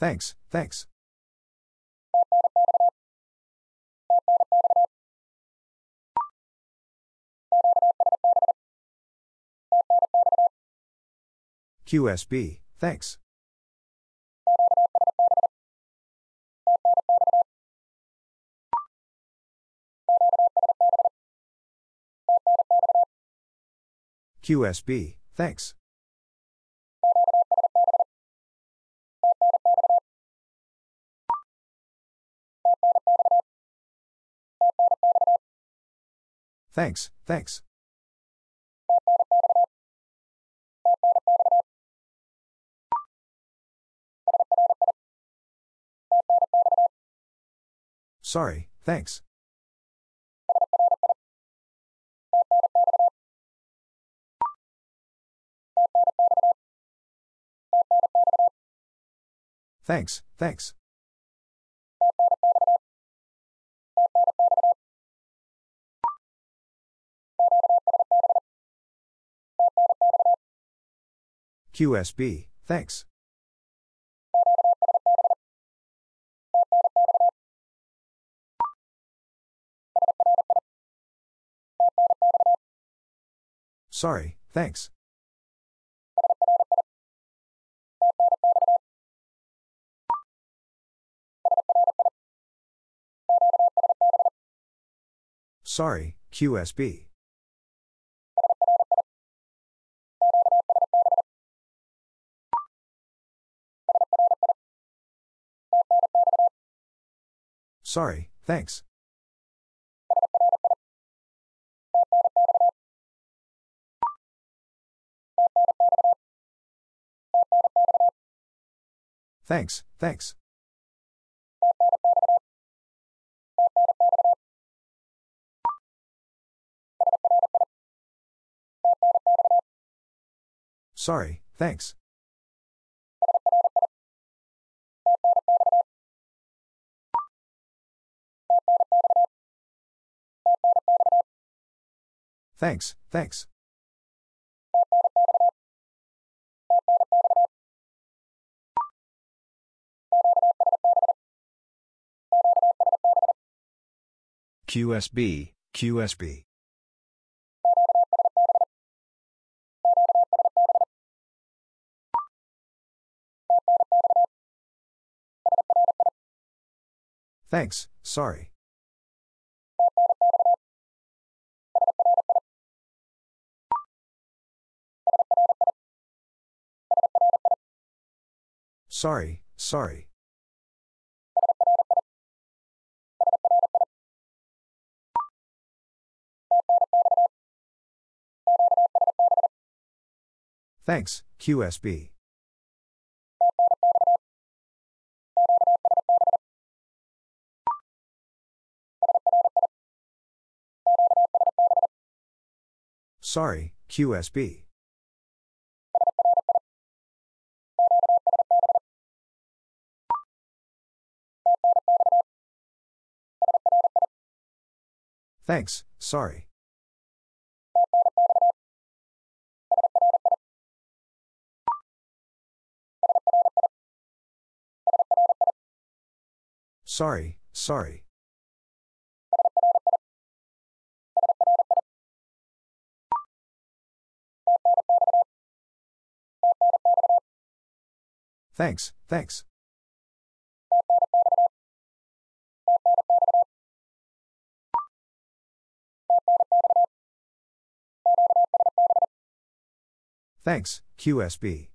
Thanks, thanks. QSB, thanks. QSB, thanks. Thanks, thanks. Sorry, thanks. Thanks, thanks. QSB, thanks. Sorry, thanks. Sorry, QSB. Sorry, thanks. Thanks, thanks. Sorry, thanks. Thanks, thanks. QSB, QSB. Thanks, sorry. Sorry, sorry. Thanks, QSB. Sorry, QSB. Thanks, sorry. Sorry, sorry. Thanks, thanks. Thanks, QSB.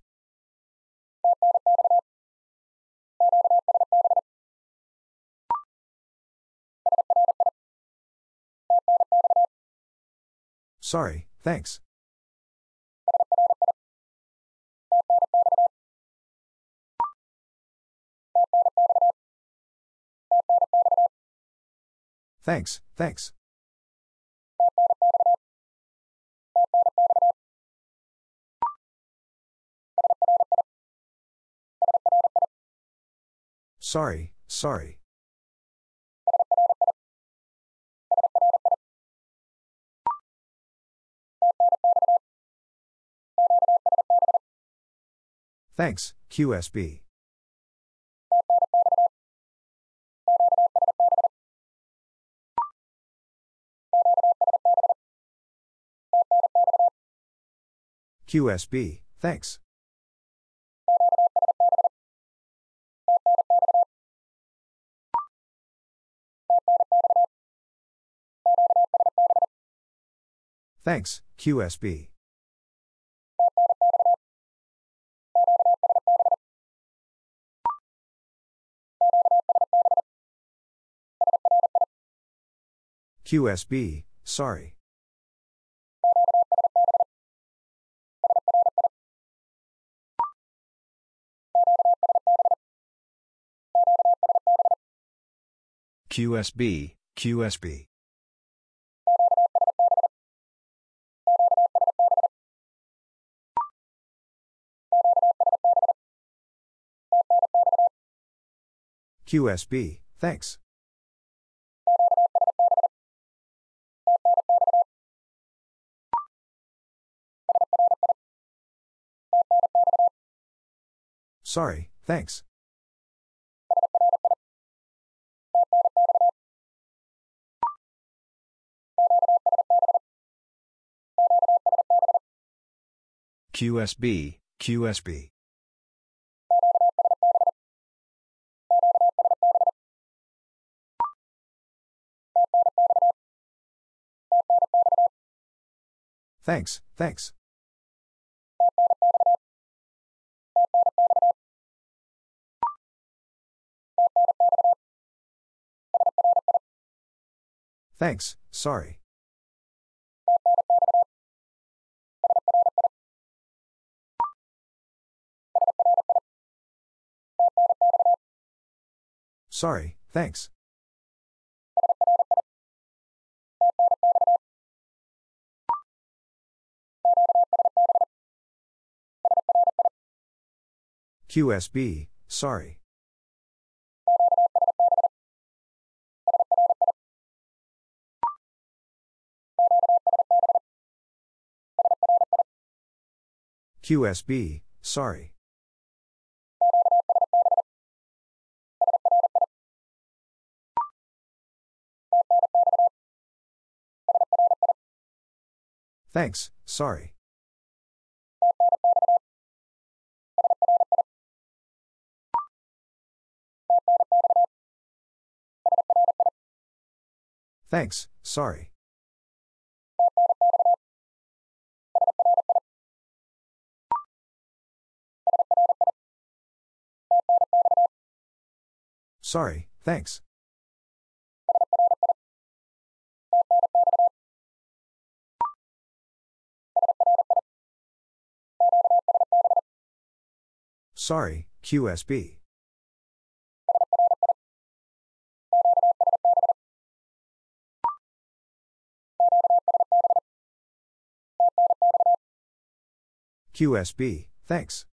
Sorry, thanks. Thanks, thanks. Sorry, sorry. Thanks, QSB. QSB, thanks. Thanks, QSB. QSB, sorry. QSB, QSB. QSB, thanks. Sorry, thanks. QSB, QSB. Thanks, thanks. Thanks, sorry. Sorry, thanks. QSB, sorry. QSB, sorry. Thanks, sorry. Thanks, sorry. Sorry, thanks. Sorry, QSB. QSB, thanks.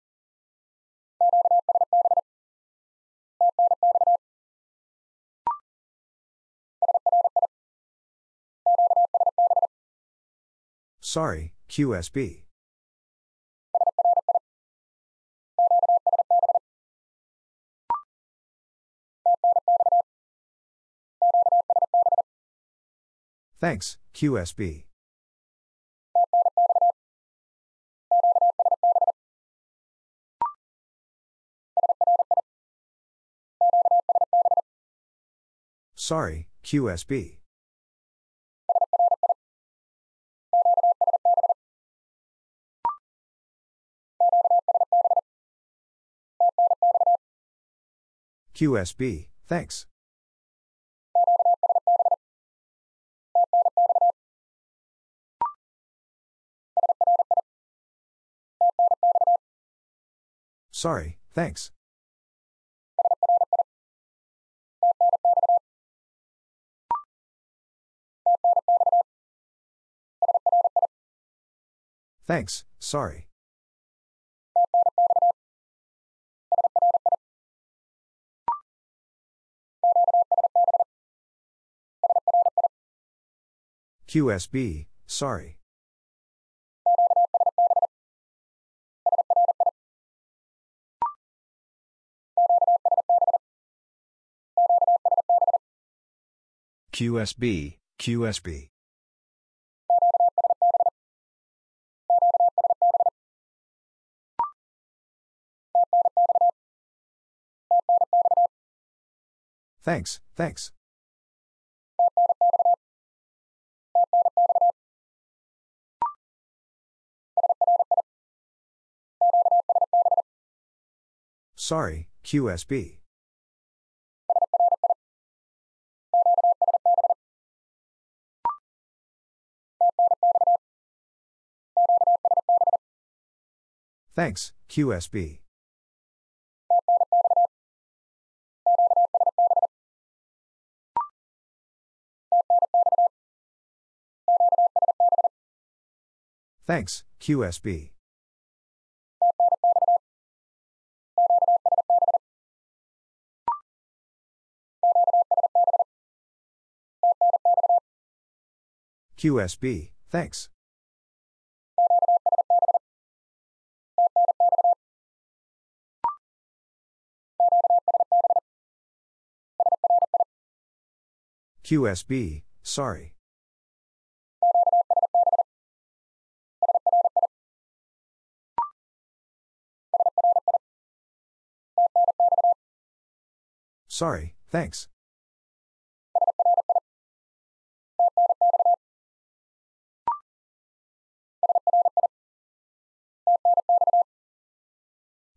Sorry, QSB. Thanks, QSB. Sorry, QSB. QSB, thanks. Sorry, thanks. Thanks, sorry. QSB, sorry. QSB, QSB. Thanks, thanks. Sorry, QSB. Thanks, QSB. Thanks, QSB. QSB, thanks. QSB, sorry. Sorry, thanks.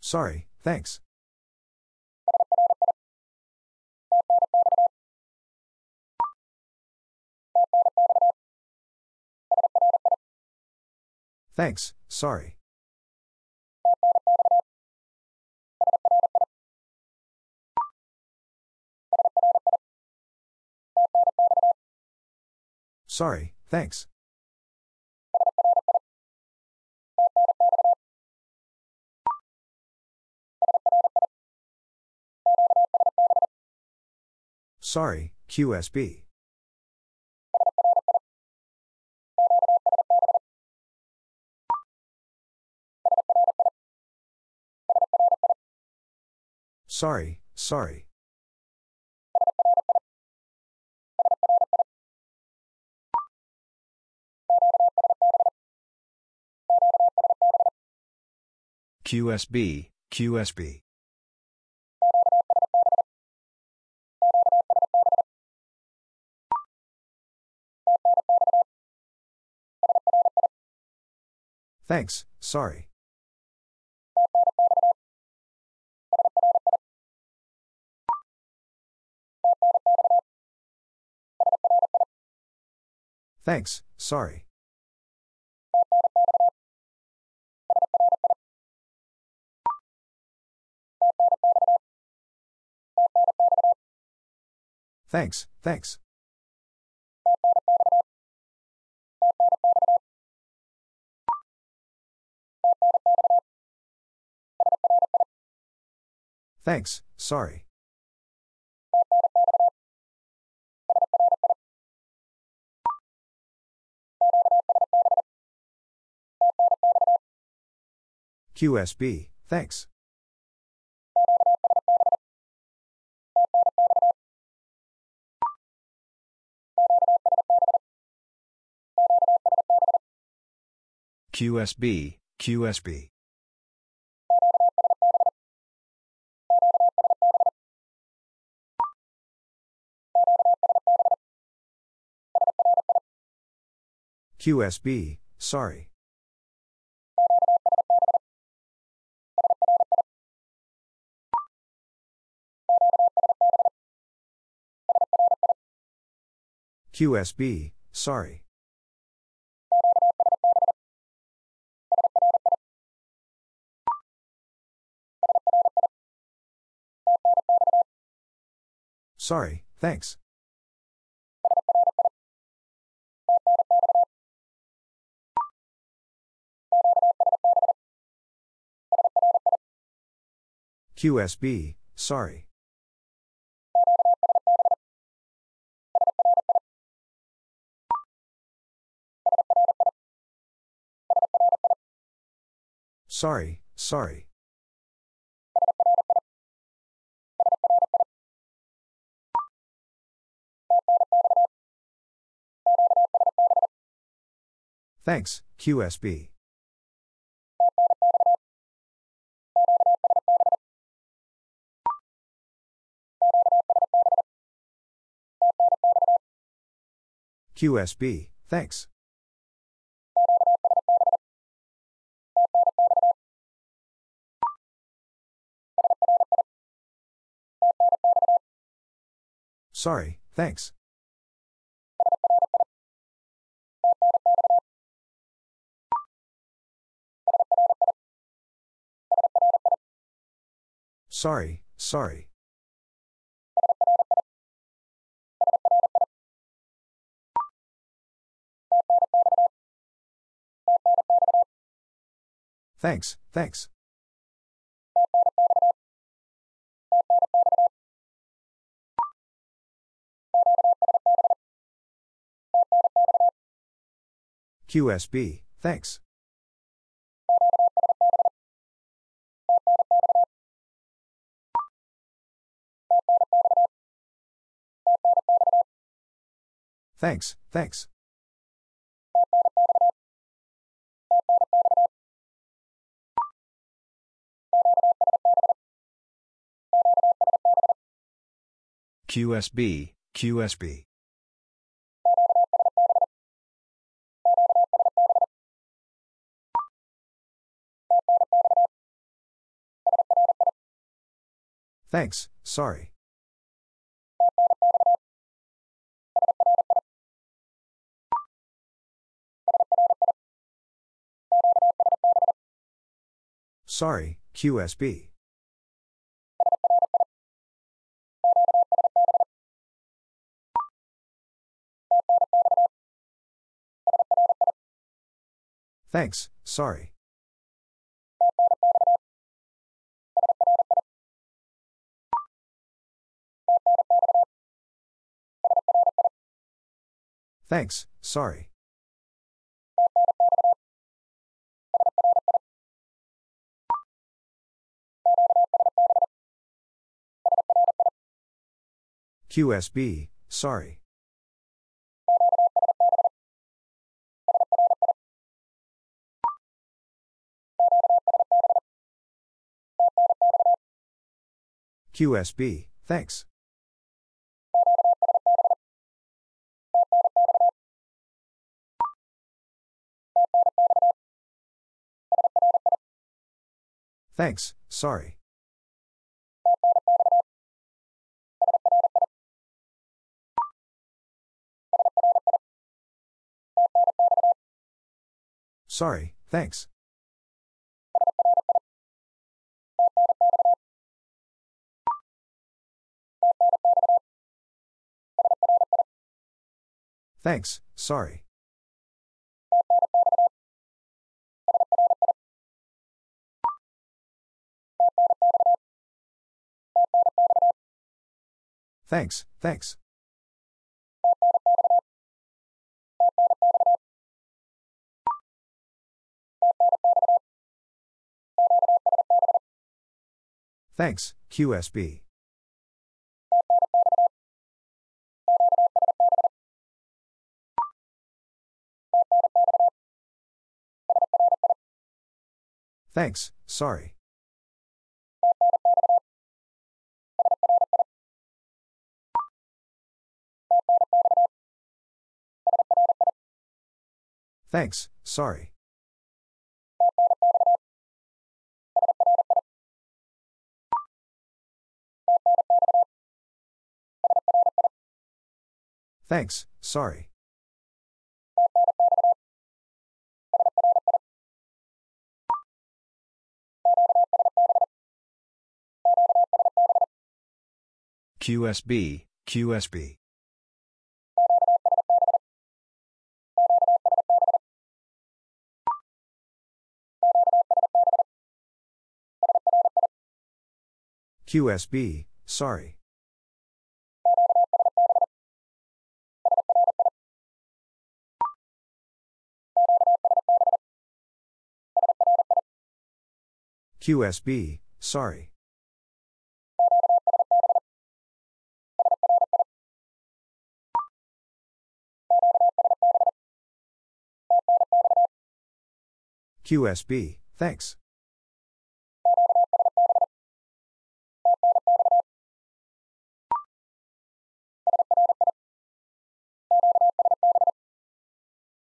Sorry, thanks. Thanks, sorry. Sorry, thanks. Sorry, QSB. Sorry, sorry. QSB, QSB. Thanks, sorry. Thanks, sorry. Thanks, thanks. Thanks, sorry. QSB, thanks. QSB, QSB. QSB, sorry. QSB, sorry. Sorry, thanks. QSB, sorry. Sorry, sorry. Thanks, QSB. QSB, thanks. Sorry, thanks. Sorry, sorry. Thanks, thanks. QSB, thanks. Thanks, thanks. QSB, QSB. Thanks, sorry. Sorry, QSB. Thanks, sorry. Thanks, sorry. QSB, sorry. QSB, thanks. Thanks, sorry. Sorry, thanks. Thanks, sorry. Thanks, thanks. Thanks, QSB. Thanks, sorry. Thanks, sorry. Thanks, sorry. QSB, QSB. QSB, sorry. QSB, sorry. QSB, thanks.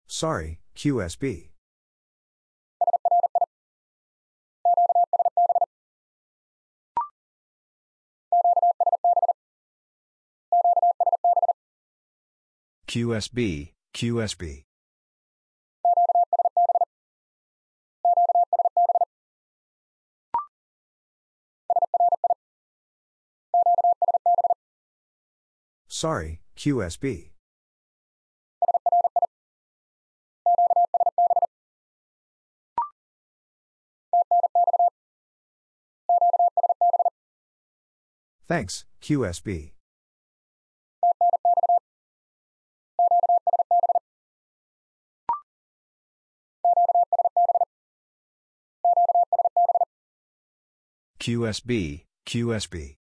Sorry, QSB. QSB, QSB. Sorry, QSB. Thanks, QSB. QSB, QSB.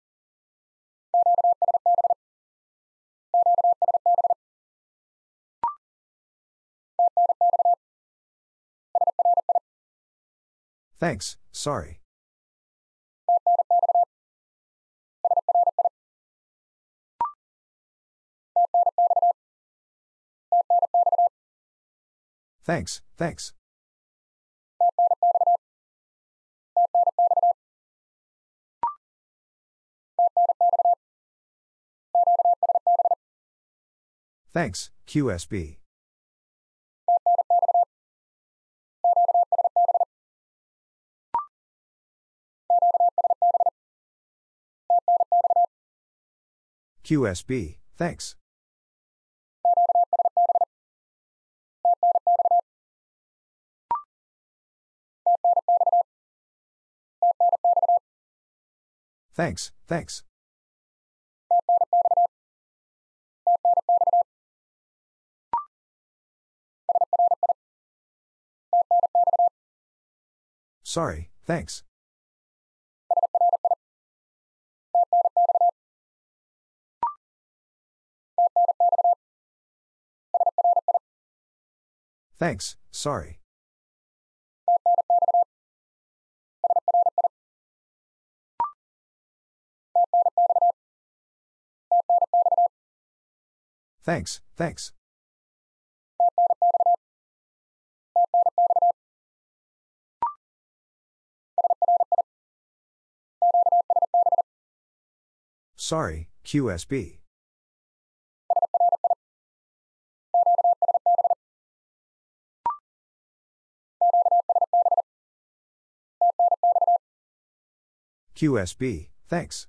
Thanks, sorry. Thanks, thanks. Thanks, QSB. QSB, thanks. Thanks, thanks. Sorry, thanks. Thanks, sorry. Thanks, thanks. Sorry, QSB. QSB, thanks.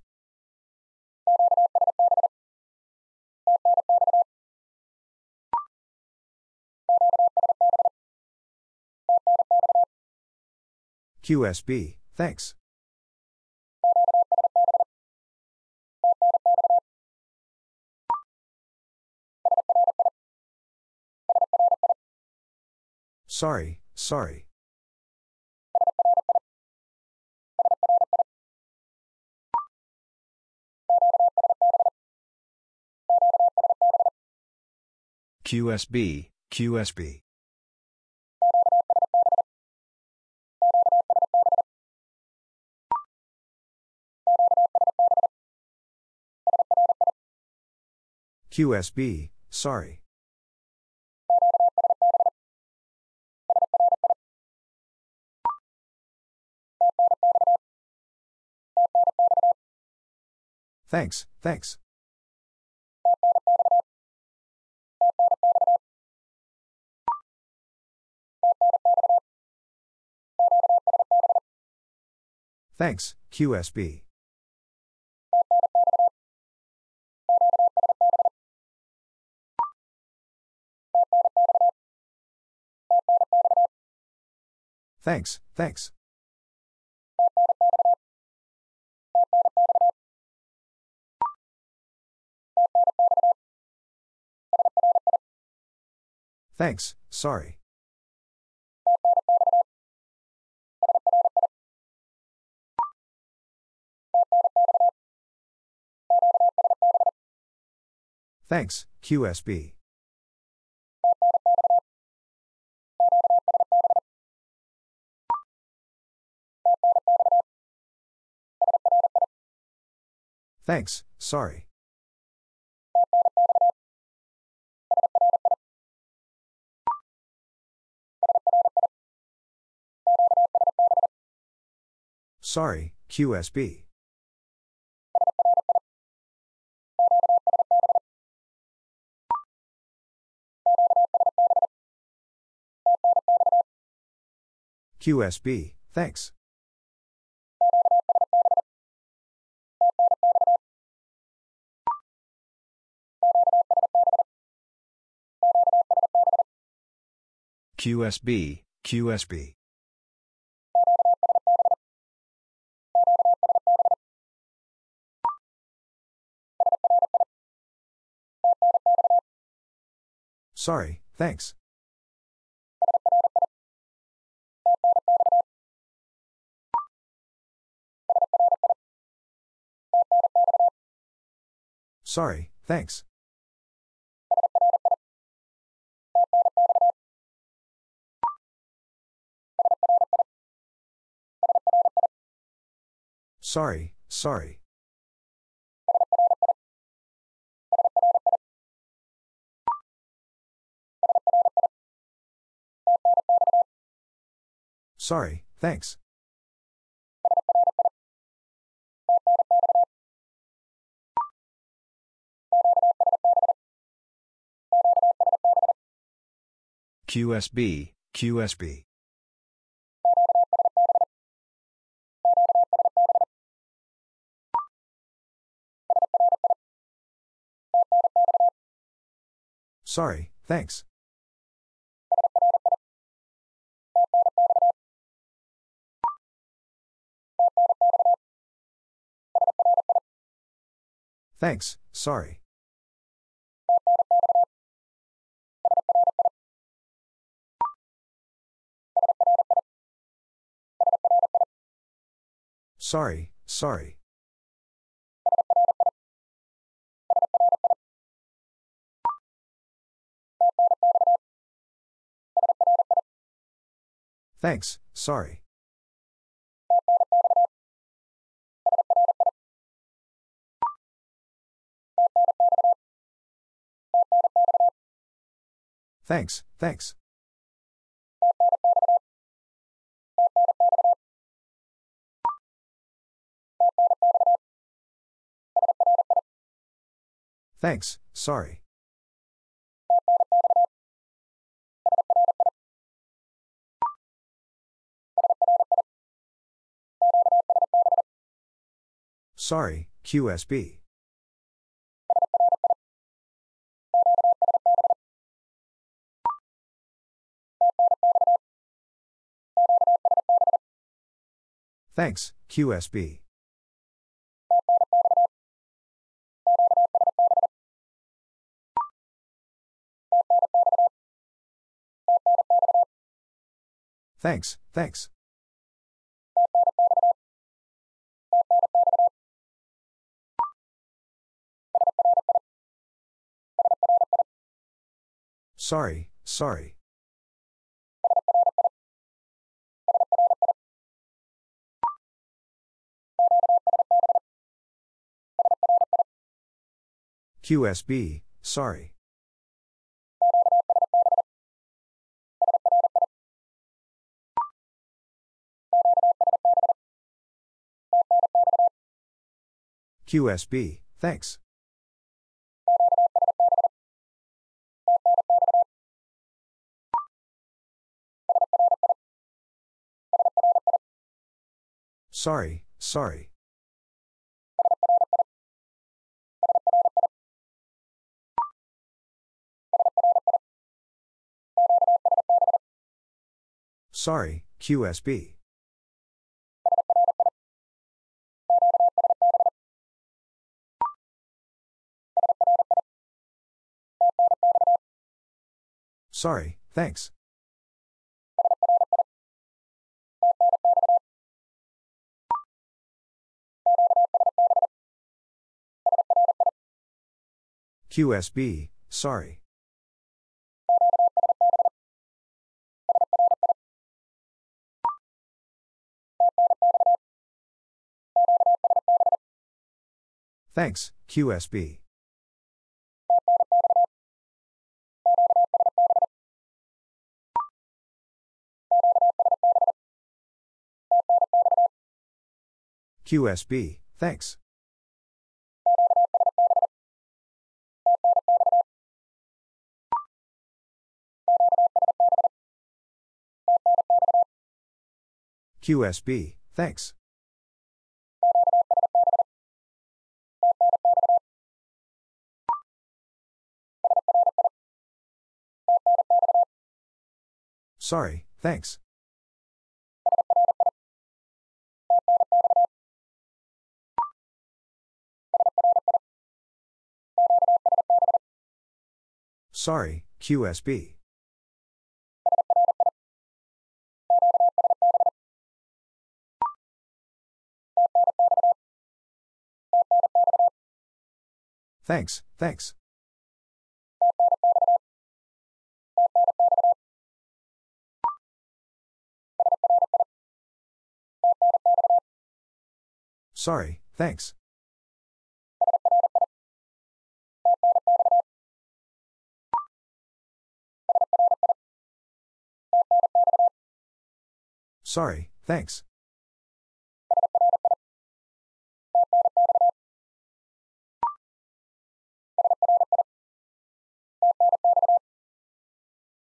QSB, thanks. Sorry, sorry. QSB, QSB. QSB, sorry. Thanks, thanks. Thanks, QSB. Thanks, thanks. Thanks, sorry. Thanks, QSB. Thanks, sorry. Sorry, QSB. QSB, thanks. QSB, QSB. Sorry, thanks. Sorry, thanks. Sorry, sorry. Sorry, thanks. QSB, QSB. Sorry, thanks. Thanks, sorry. Sorry, sorry. Thanks, sorry. Thanks, thanks. Thanks, sorry. Sorry, QSB. Thanks, QSB. Thanks, thanks. Sorry, sorry. QSB, sorry. QSB, thanks. Sorry, sorry. Sorry, QSB. Sorry, thanks. QSB, sorry. Thanks, QSB. QSB, thanks. QSB, thanks. Sorry, thanks. Sorry, QSB. Thanks, thanks. Sorry, thanks. Sorry, thanks.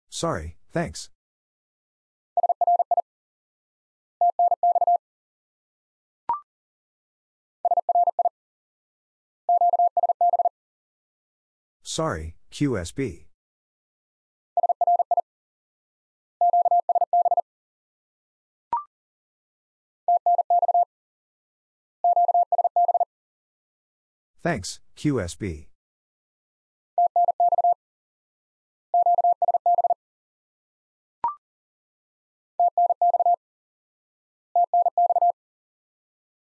Sorry, thanks. Sorry, QSB. Thanks, QSB.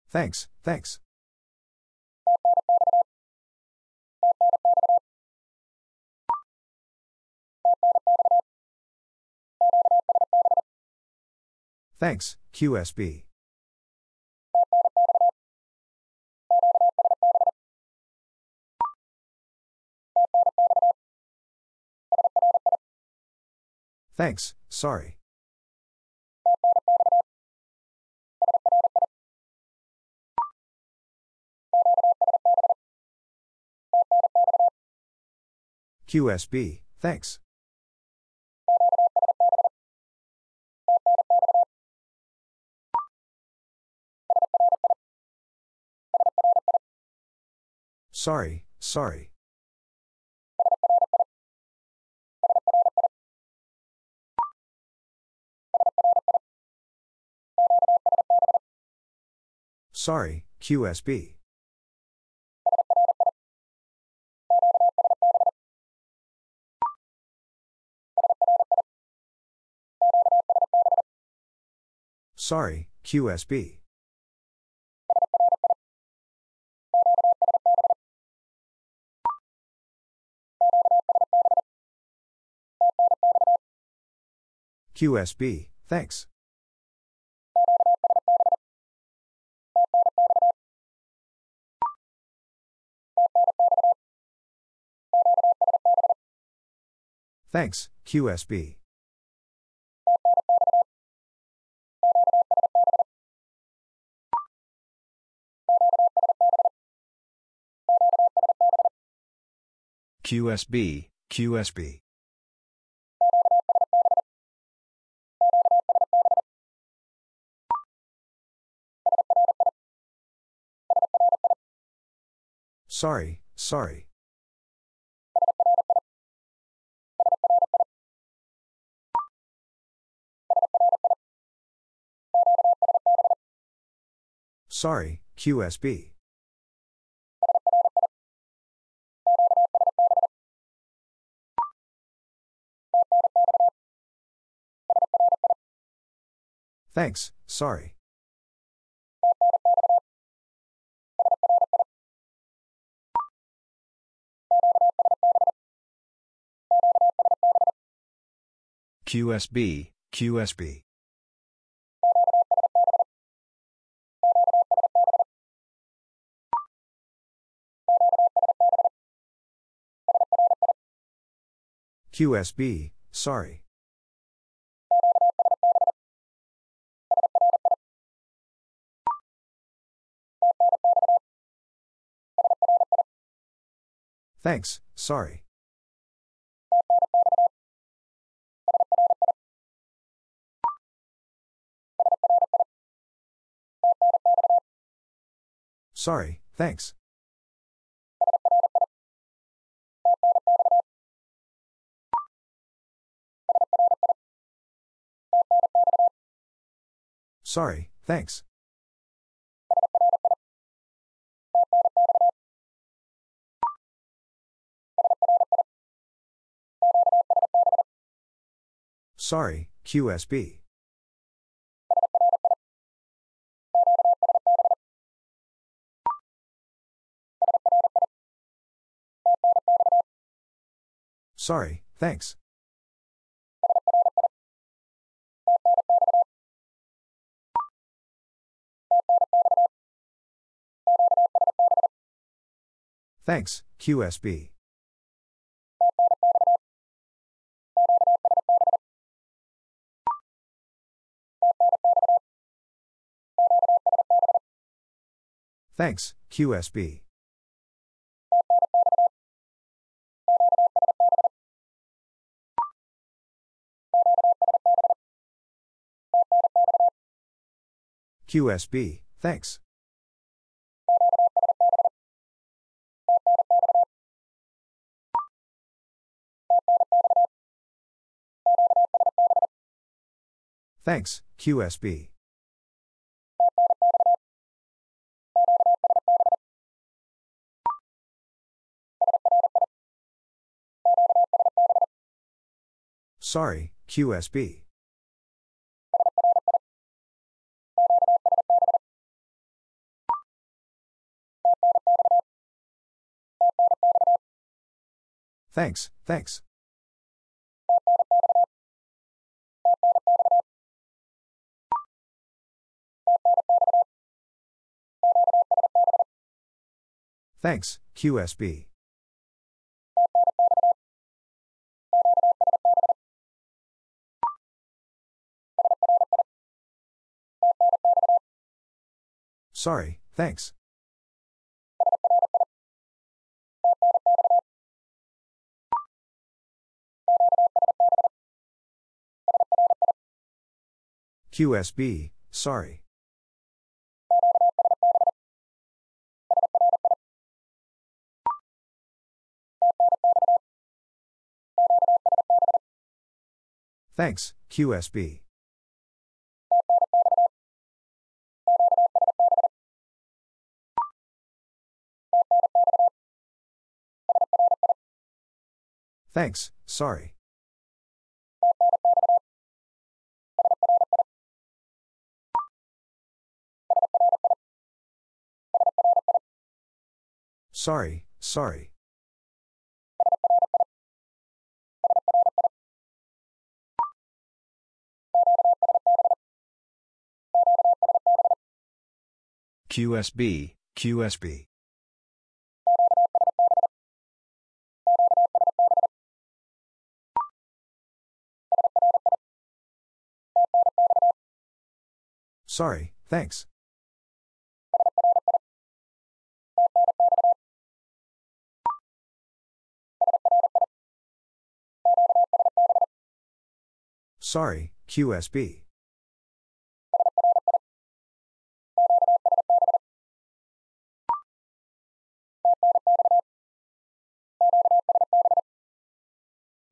Thanks, thanks. Thanks, QSB. Thanks, sorry. QSB, thanks. Sorry, sorry. Sorry, QSB. Sorry, QSB. QSB, thanks. Thanks, QSB. QSB, QSB. Sorry, sorry. Sorry, QSB. Thanks, sorry. QSB, QSB. QSB, sorry. Thanks, sorry. Sorry, thanks. Sorry, thanks. Sorry, QSB. Sorry, thanks. Thanks, QSB. Thanks, QSB. QSB, thanks. Thanks, QSB. Sorry, QSB. Thanks, thanks. Thanks, QSB. Sorry, thanks. QSB, sorry. Thanks, QSB. Thanks, sorry. Sorry, sorry. QSB, QSB. Sorry, thanks. Sorry, QSB.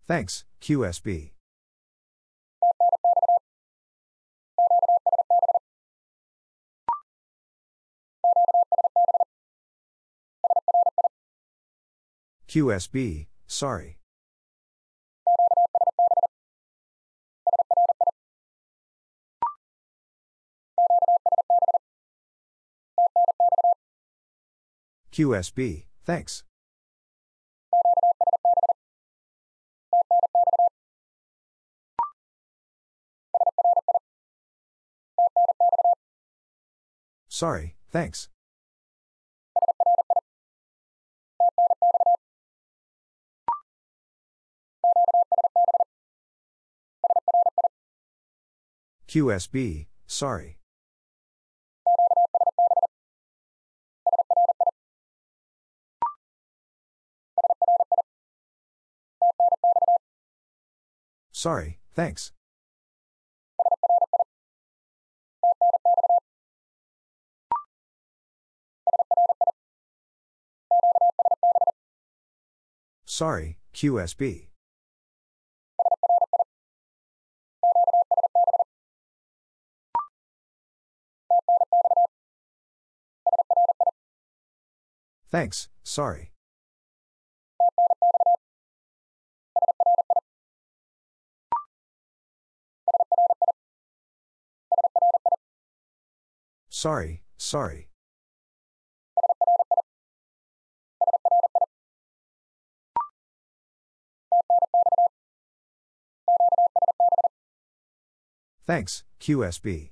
Thanks, QSB. QSB, sorry. QSB, thanks. Sorry, thanks. QSB, sorry. Sorry, thanks. Sorry, QSB. Thanks, sorry. Sorry, sorry. Thanks, QSB.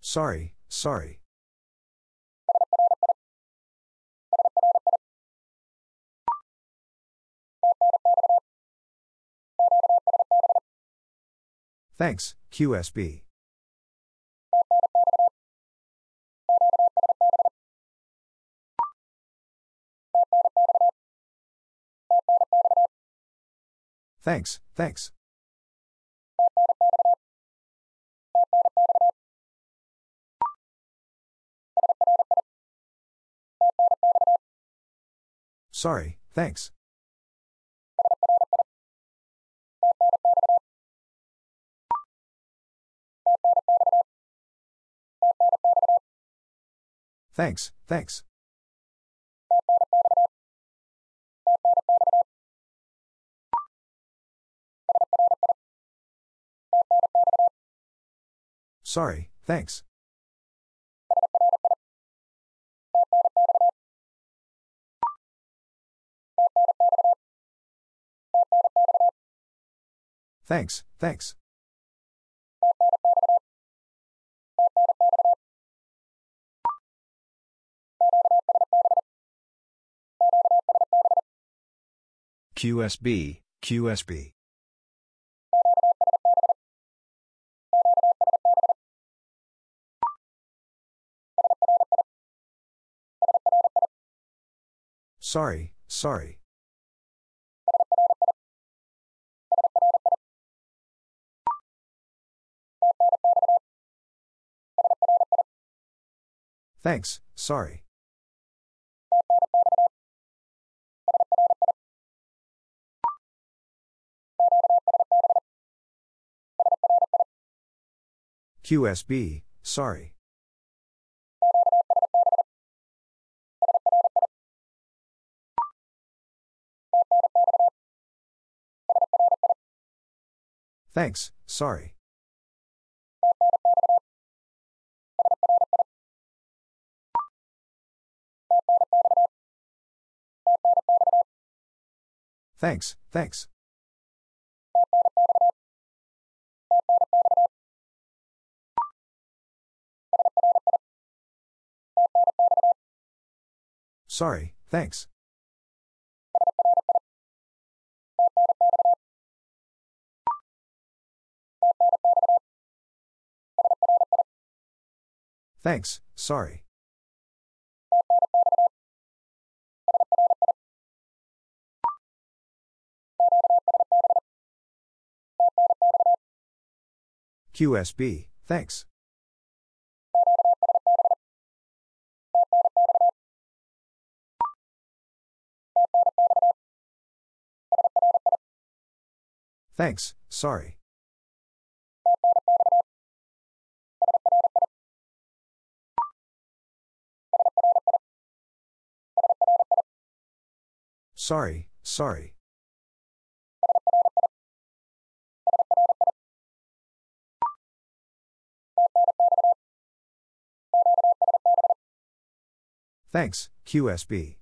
Sorry, sorry. Thanks, QSB. Thanks, thanks. Sorry, thanks. Thanks, thanks. Sorry, thanks. Thanks, thanks. QSB, QSB. Sorry, sorry. Thanks, sorry. QSB, sorry. Thanks, sorry. Thanks, thanks. Sorry, thanks. Thanks, sorry. QSB, thanks. Thanks, sorry. Sorry, sorry. Thanks, QSB.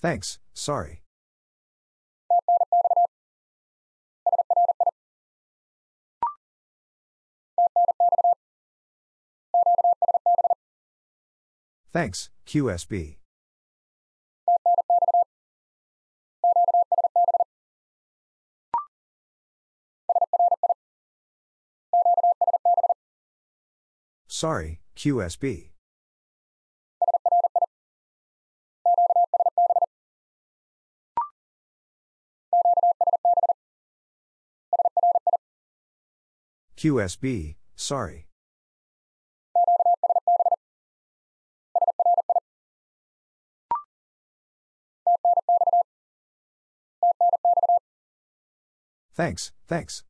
Thanks, sorry. Thanks, QSB. Sorry, QSB. QSB, sorry. Thanks, thanks.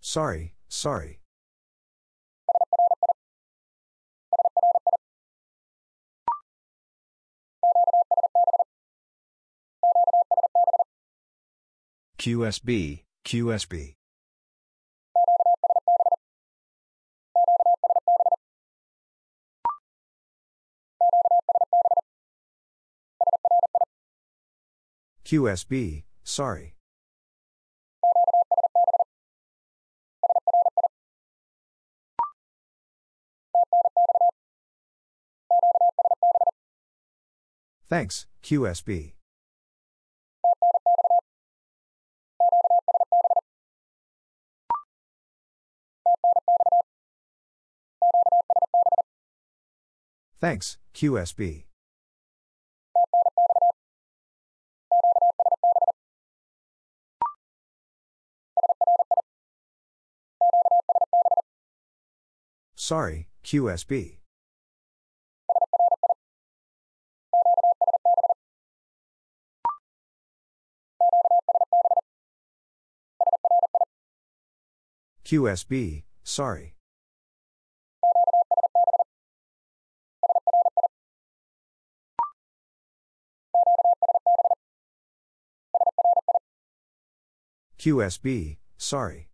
Sorry, sorry. QSB, QSB. QSB, sorry. Thanks, QSB. Thanks, QSB. Sorry, QSB. QSB, sorry. QSB, sorry.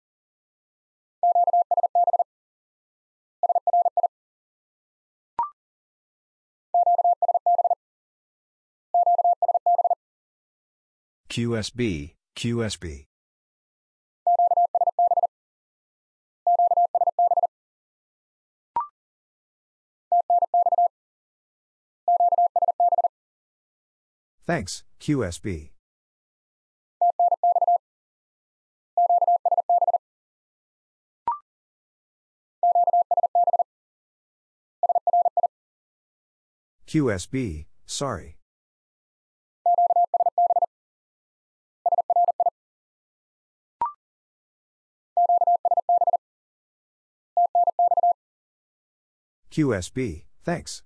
QSB, QSB. Thanks, QSB. QSB, sorry. QSB, thanks.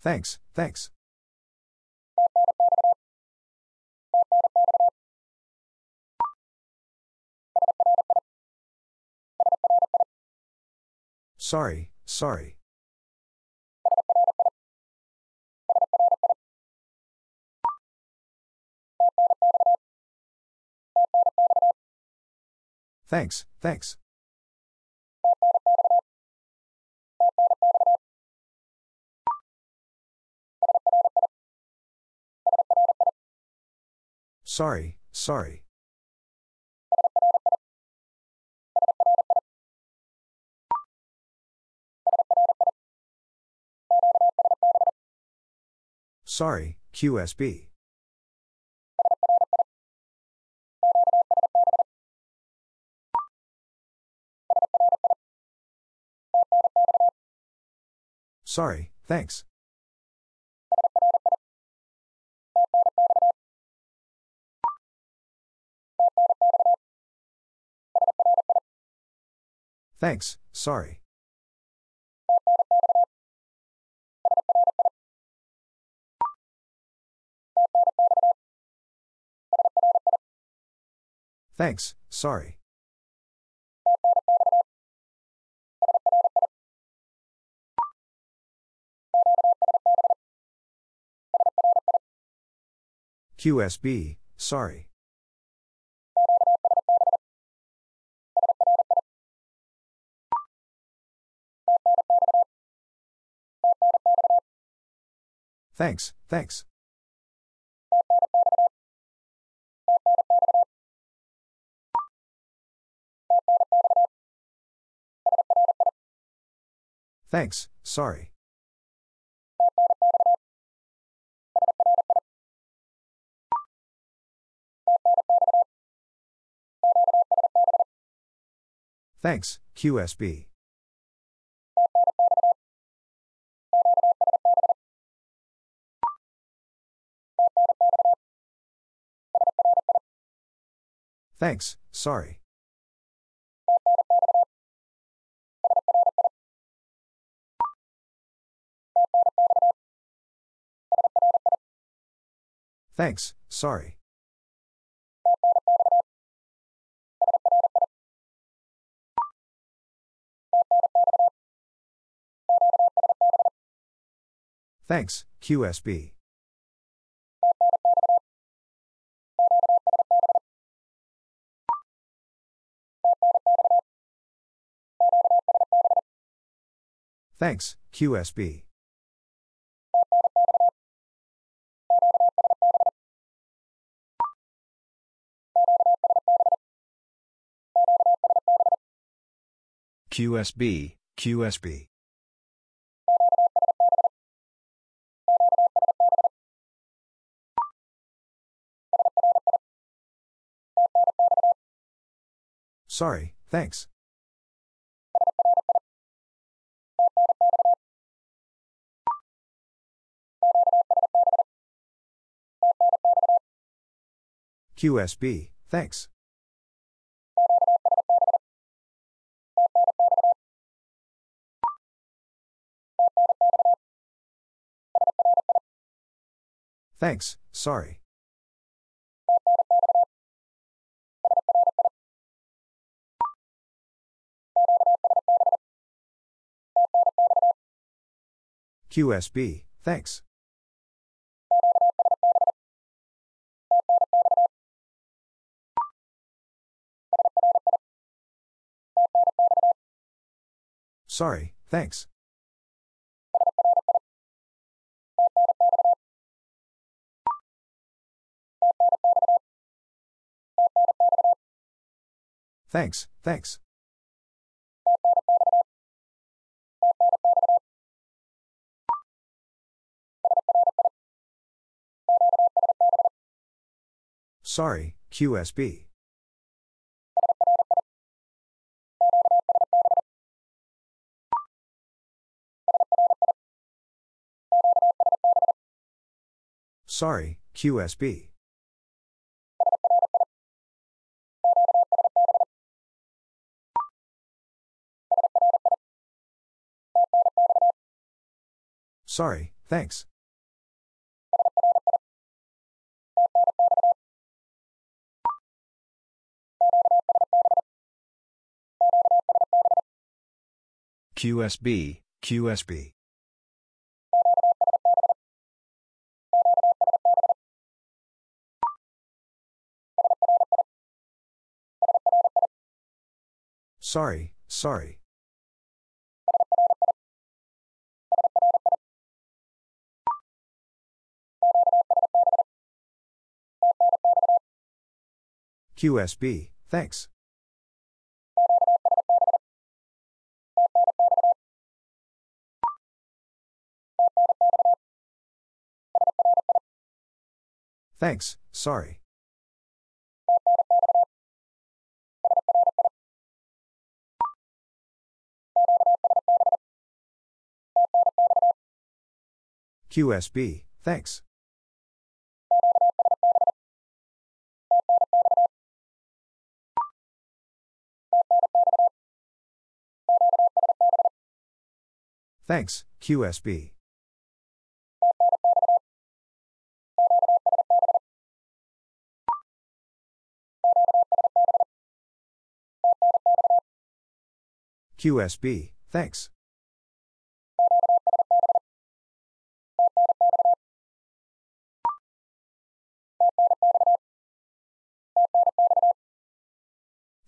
Thanks, thanks. Sorry, sorry. Thanks, thanks. Sorry, sorry. Sorry, QSB. Sorry, thanks. Thanks, sorry. Thanks, sorry. QSB, sorry. Thanks, thanks. Thanks, sorry. Thanks, QSB. Thanks, sorry. Thanks, sorry. Thanks, QSB. Thanks, QSB. QSB, QSB. Sorry, thanks. QSB, thanks. Thanks, sorry. QSB, thanks. Sorry, thanks. Thanks, thanks. Sorry, QSB. Sorry, QSB. Sorry, thanks. QSB, QSB. Sorry, sorry. QSB, thanks. Thanks, sorry. QSB, thanks. Thanks, QSB. QSB, thanks.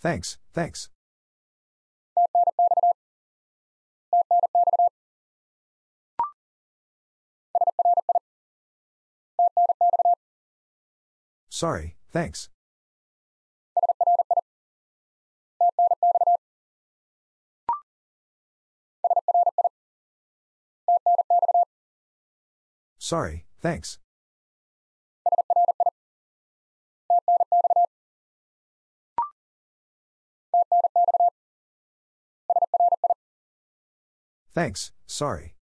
Thanks, thanks. Sorry, thanks. Sorry, thanks. Thanks, sorry.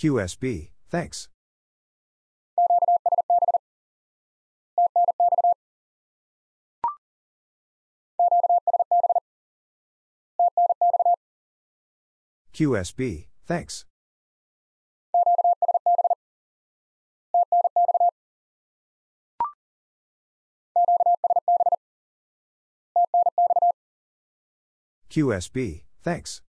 QSB, thanks. QSB, thanks. QSB, thanks.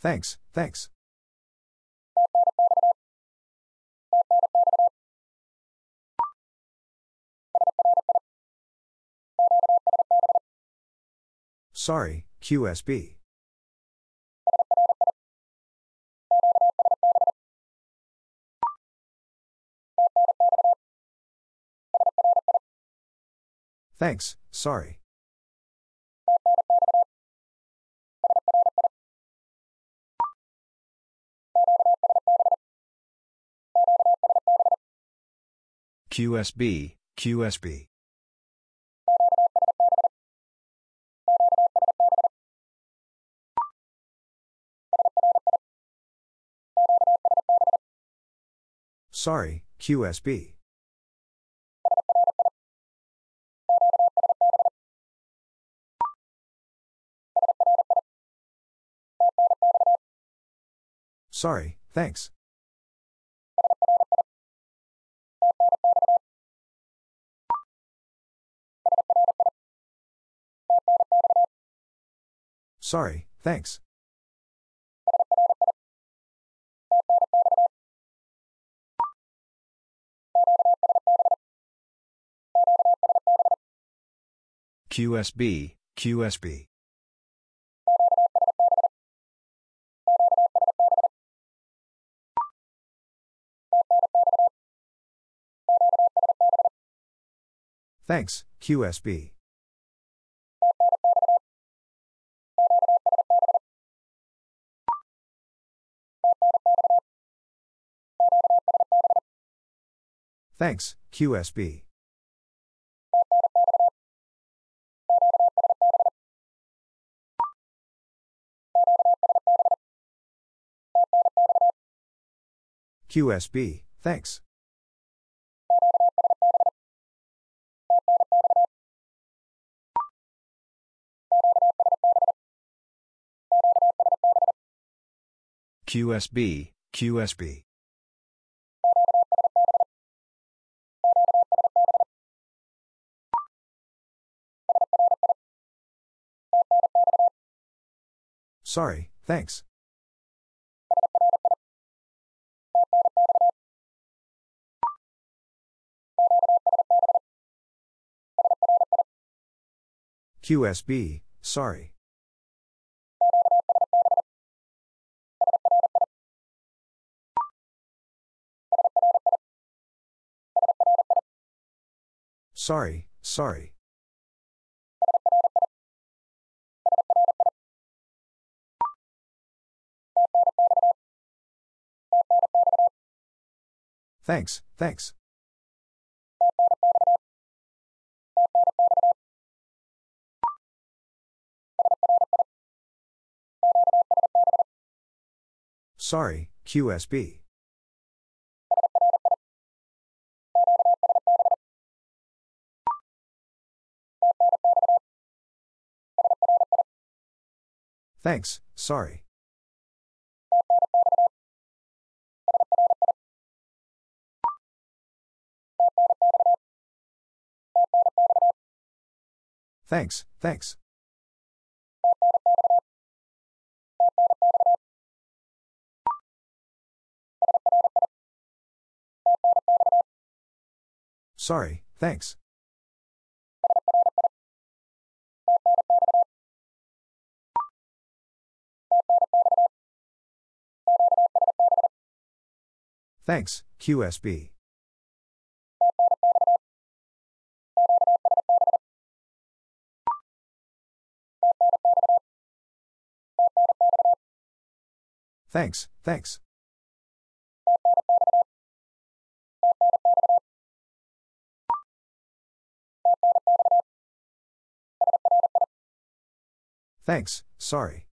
Thanks, thanks. Sorry, QSB. Thanks, sorry. QSB, QSB. Sorry, QSB. Sorry, thanks. Sorry, thanks. QSB, QSB. Thanks, QSB. Thanks, QSB. QSB, thanks. QSB, QSB. Sorry, thanks. QSB, sorry. Sorry, sorry. Thanks, thanks. Sorry, QSB. Thanks, sorry. Thanks, thanks. Sorry, thanks. Thanks, QSB. Thanks, thanks. Thanks, sorry.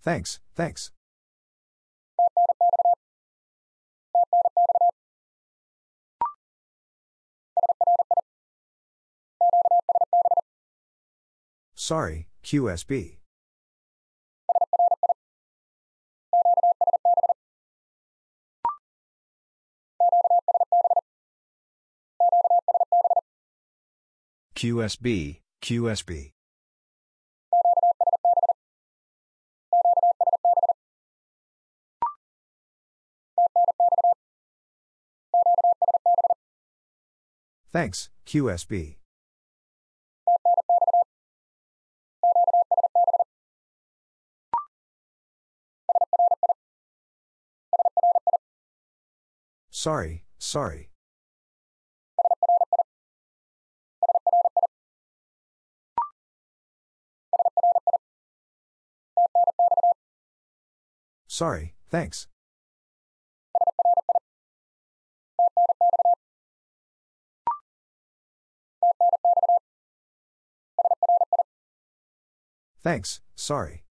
Thanks, thanks. Sorry, QSB. QSB, QSB. Thanks, QSB. Sorry, sorry. Sorry, thanks. Thanks, sorry.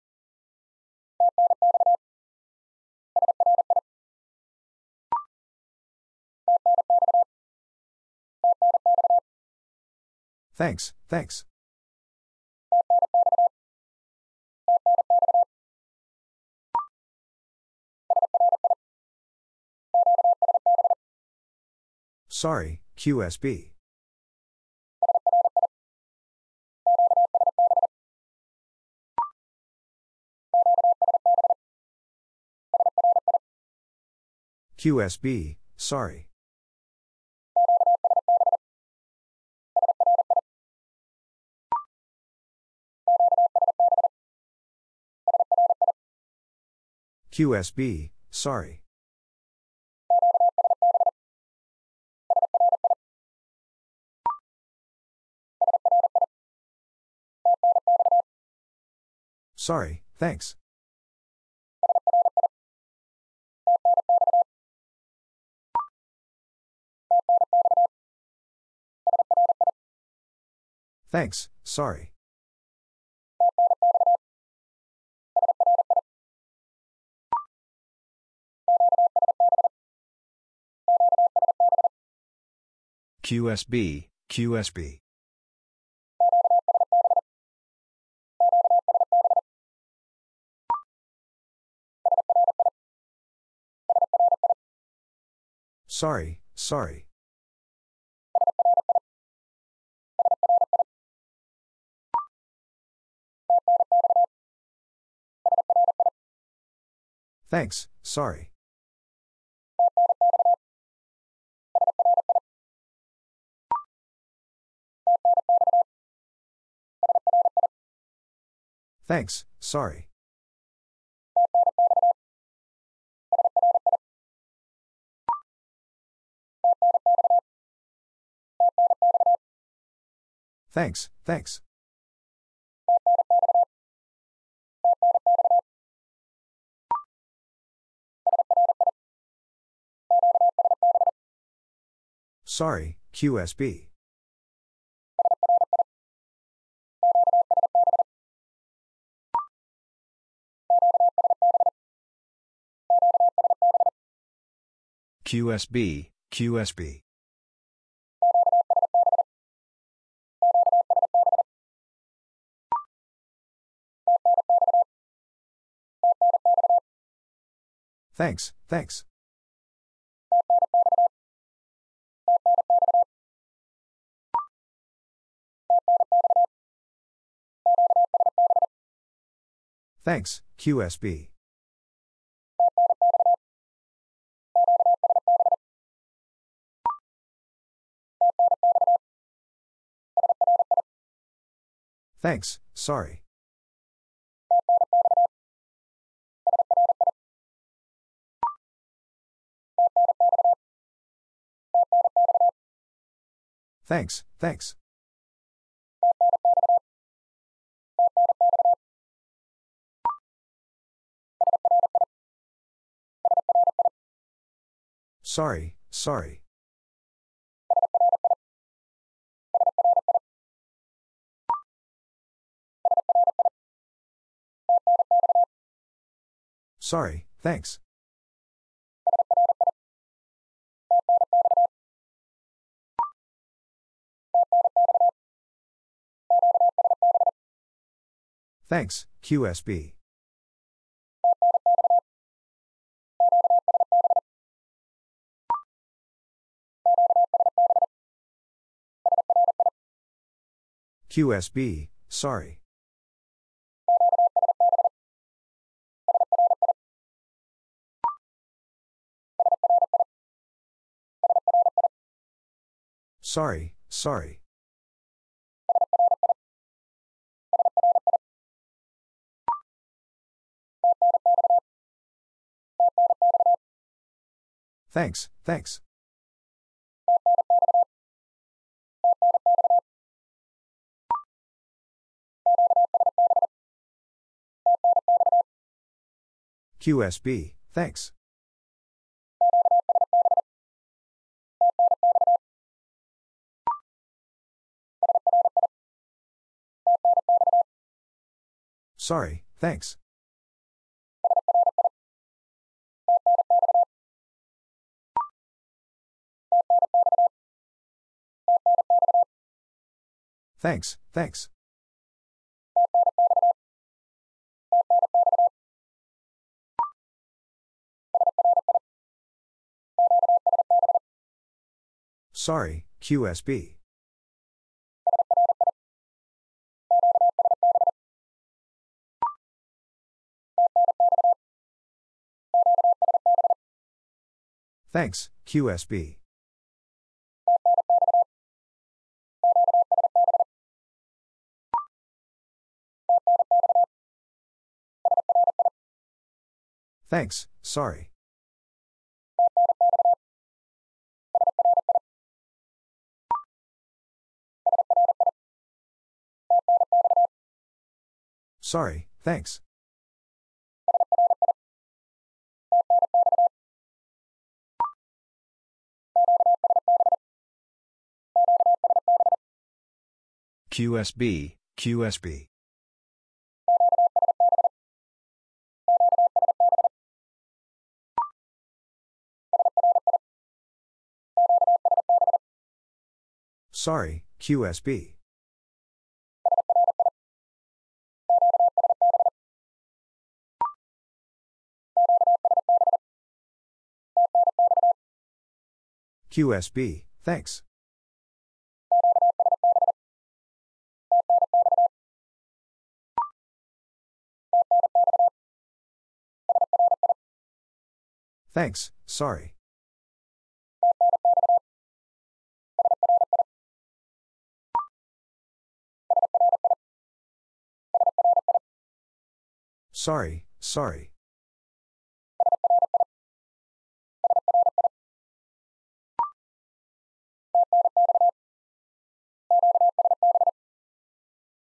Thanks, thanks. Sorry, QSB. QSB, sorry. QSB, sorry. Sorry, thanks. Thanks, sorry. QSB, QSB. Sorry, sorry. Thanks, sorry. Thanks, sorry. Thanks, thanks. Sorry, QSB. QSB, QSB. Thanks, thanks. Thanks, QSB. Thanks, sorry. Thanks, thanks. Sorry, sorry. Sorry, thanks. Thanks, QSB. QSB, sorry. Sorry, sorry. Thanks, thanks. QSB, thanks. Sorry, thanks. Thanks, thanks. Sorry, QSB. Thanks, QSB. Thanks, sorry. Sorry, thanks. QSB, QSB. Sorry, QSB. QSB, thanks. Thanks, sorry. Sorry, sorry.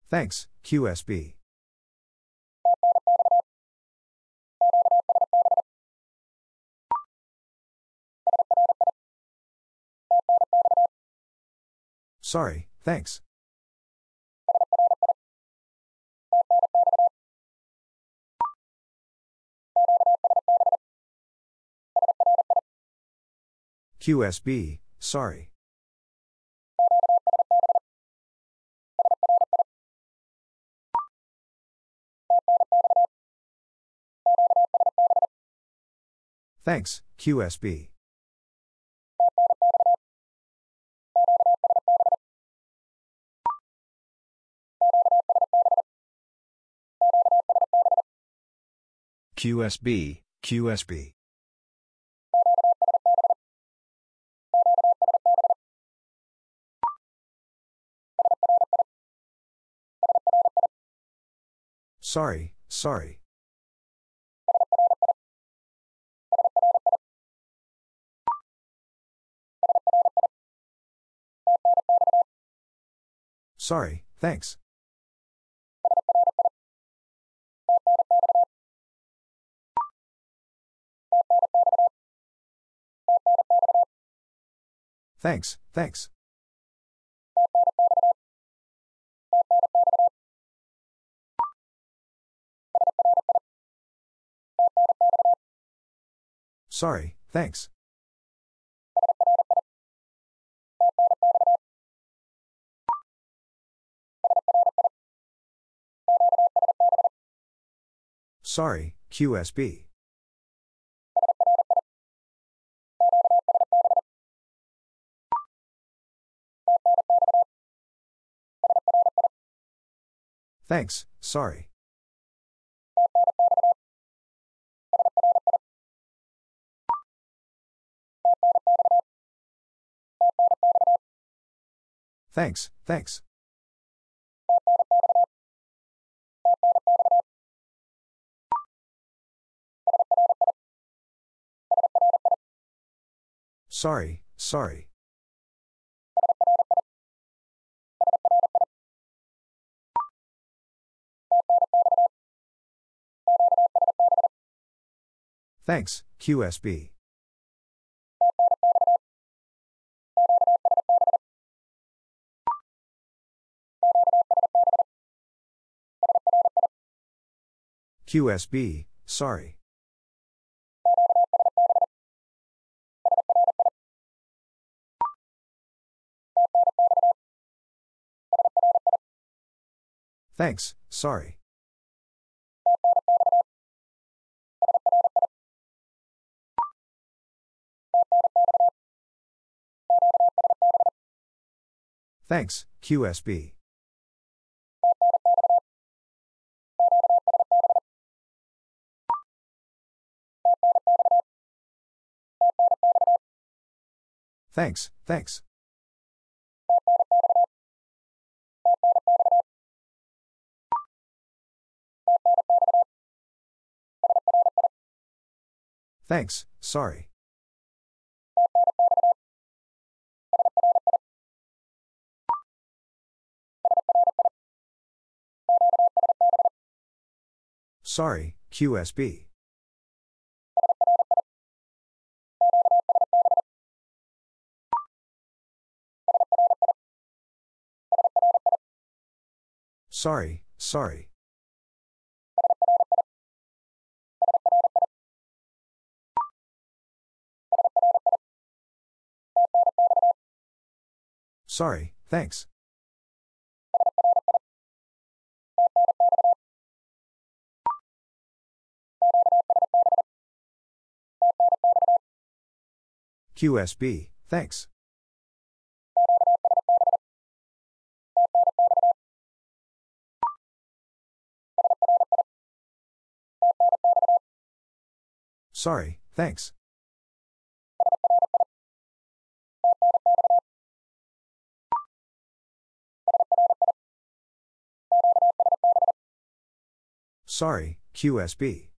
Thanks, QSB. Sorry, thanks. QSB, sorry. Thanks, QSB. QSB, QSB. Sorry, sorry. Sorry, thanks. Thanks, thanks. Sorry, thanks. Sorry, QSB. Thanks, sorry. Thanks, thanks. Sorry, sorry. Thanks, QSB. QSB, sorry. Thanks, sorry. Thanks, QSB. Thanks, thanks. Thanks, sorry. Sorry, QSB. Sorry, sorry. Sorry, thanks. QSB, thanks. Sorry, thanks. Sorry, QSB.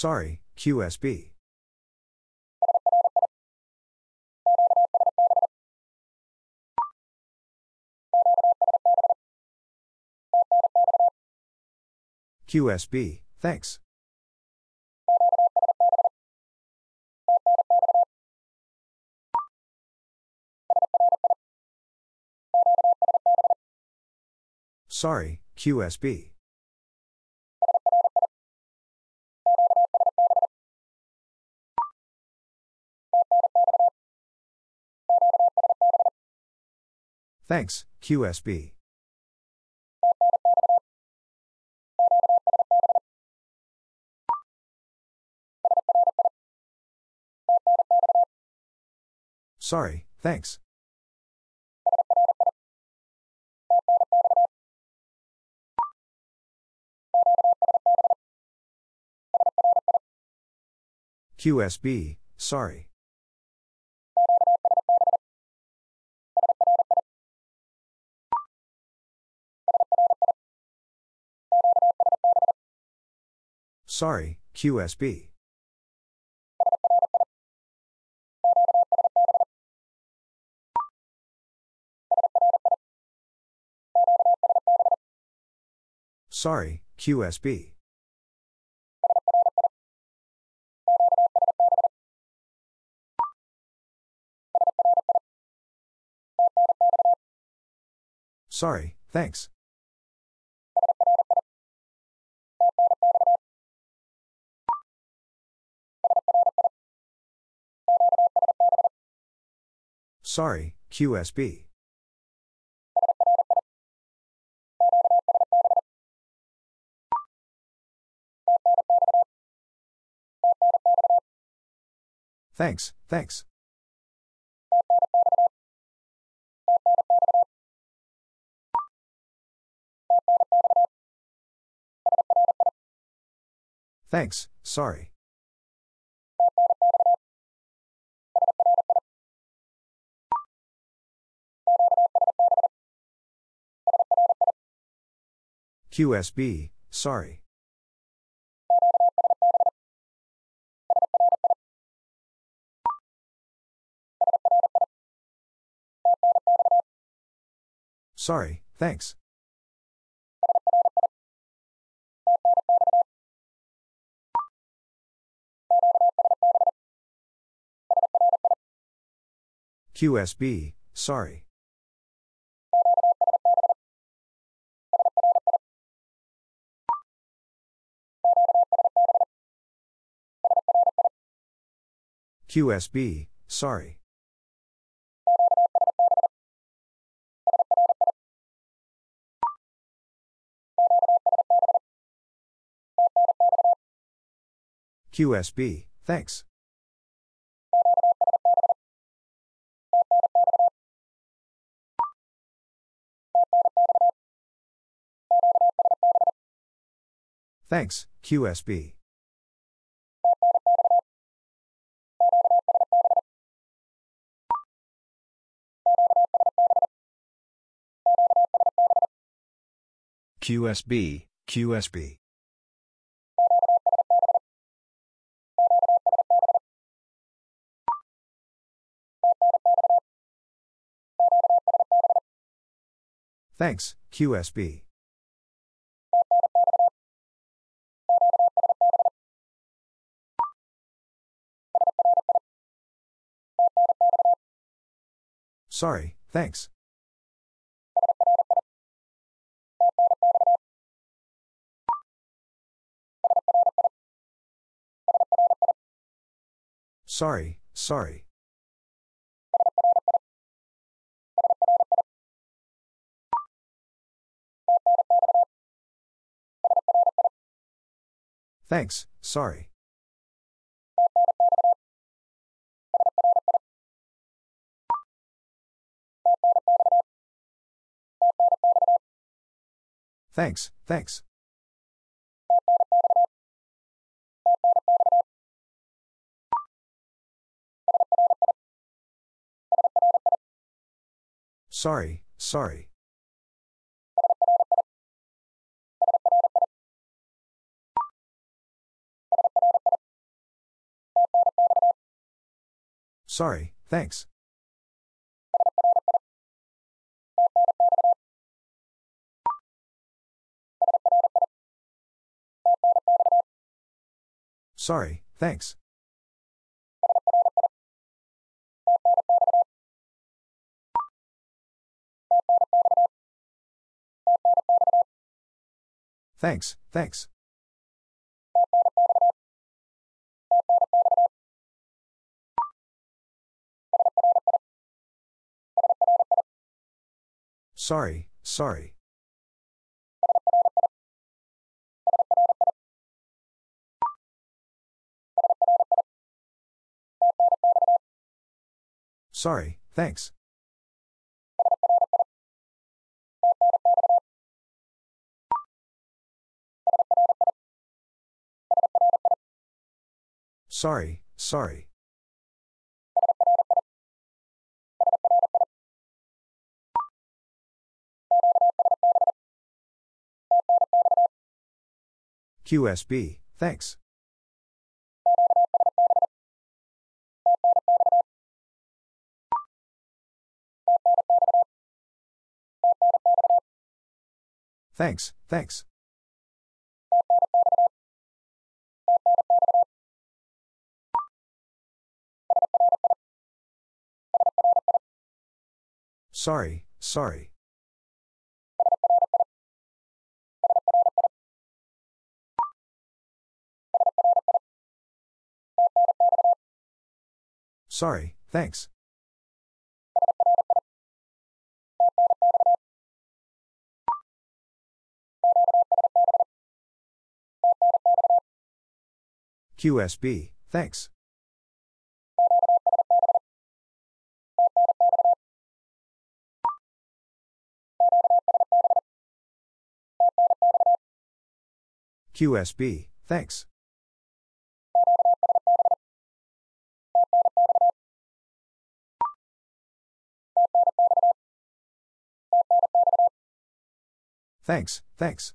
Sorry, QSB. QSB, thanks. Sorry, QSB. Thanks, QSB. Sorry, thanks. QSB, sorry. Sorry, QSB. Sorry, QSB. Sorry, thanks. Sorry, QSB. Thanks, thanks. Thanks, sorry. QSB, sorry. Sorry, thanks. QSB, sorry. QSB, sorry. QSB, thanks. Thanks, QSB. QSB, QSB. Thanks, QSB. Sorry, thanks. Sorry, sorry. Thanks, sorry. Thanks, thanks. Sorry, sorry. Sorry, thanks. Sorry, thanks. Thanks, thanks. Sorry, sorry. Sorry, thanks. Sorry, sorry. QSB, thanks. Thanks, thanks. Sorry, sorry. Sorry, thanks. QSB, thanks. QSB, thanks. Thanks, thanks.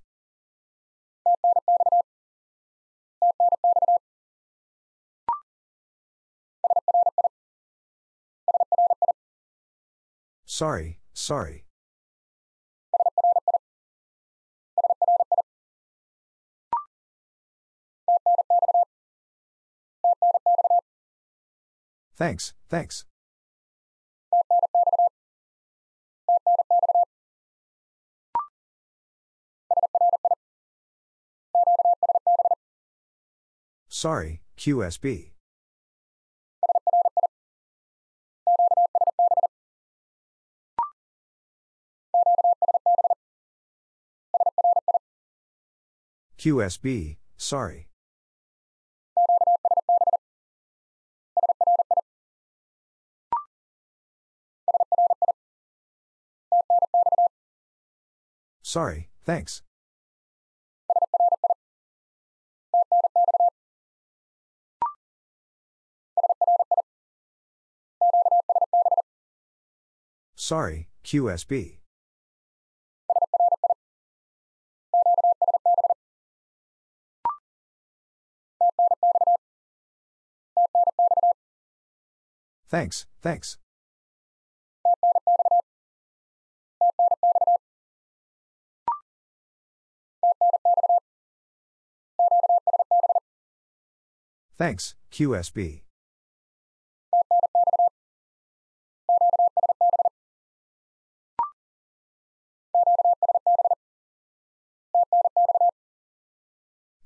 Sorry, sorry. Thanks, thanks. Sorry, QSB. QSB, sorry. Sorry, thanks. Sorry, QSB. Thanks, thanks. Thanks, QSB.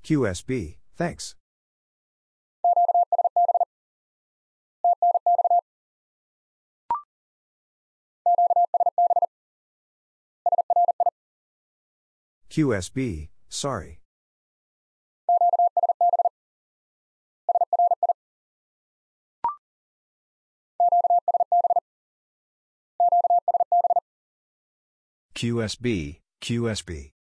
QSB, thanks. QSB, sorry. QSB, QSB.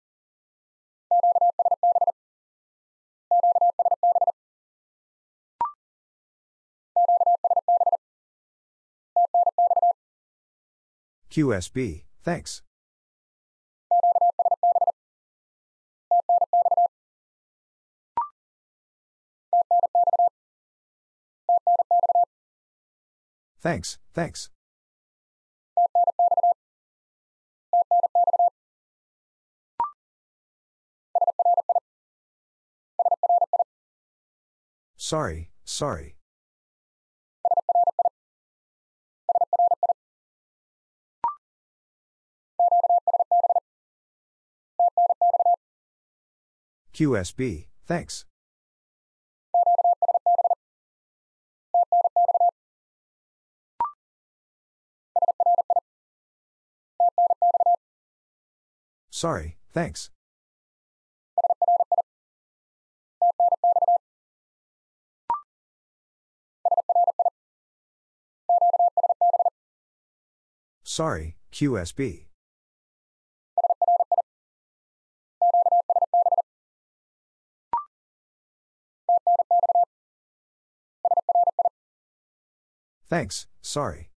QSB, thanks. Thanks, thanks. Sorry, sorry. QSB, thanks. Sorry, thanks. Sorry, QSB. Thanks, sorry.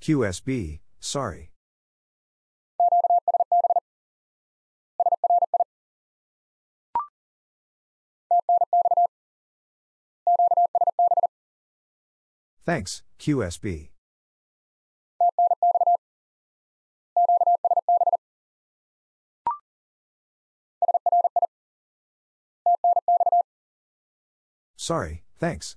QSB, sorry. Thanks, QSB. Sorry, thanks.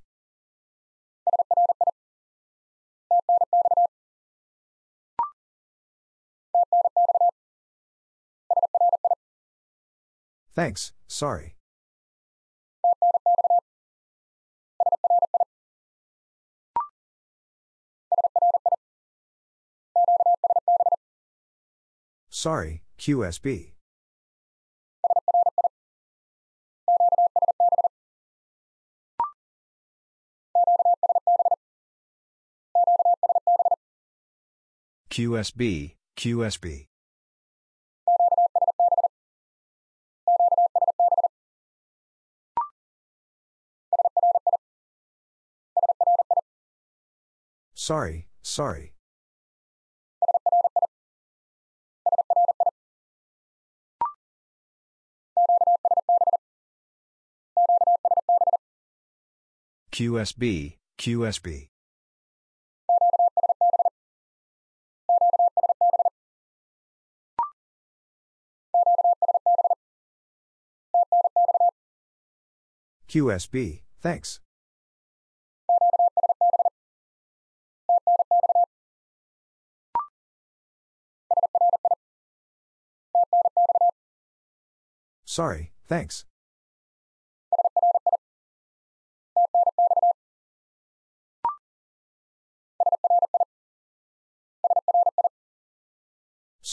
Thanks, sorry. Sorry, QSB. QSB, QSB. Sorry, sorry. QSB, QSB. QSB, thanks. Sorry, thanks.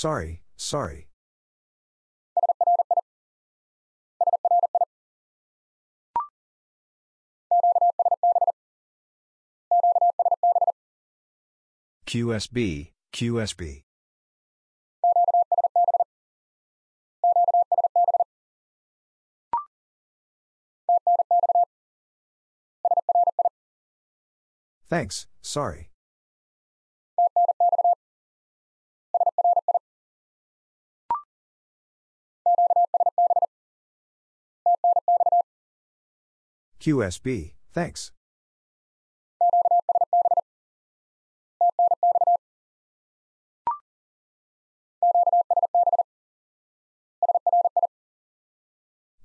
Sorry, sorry. QSB, QSB. Thanks, sorry. QSB, thanks.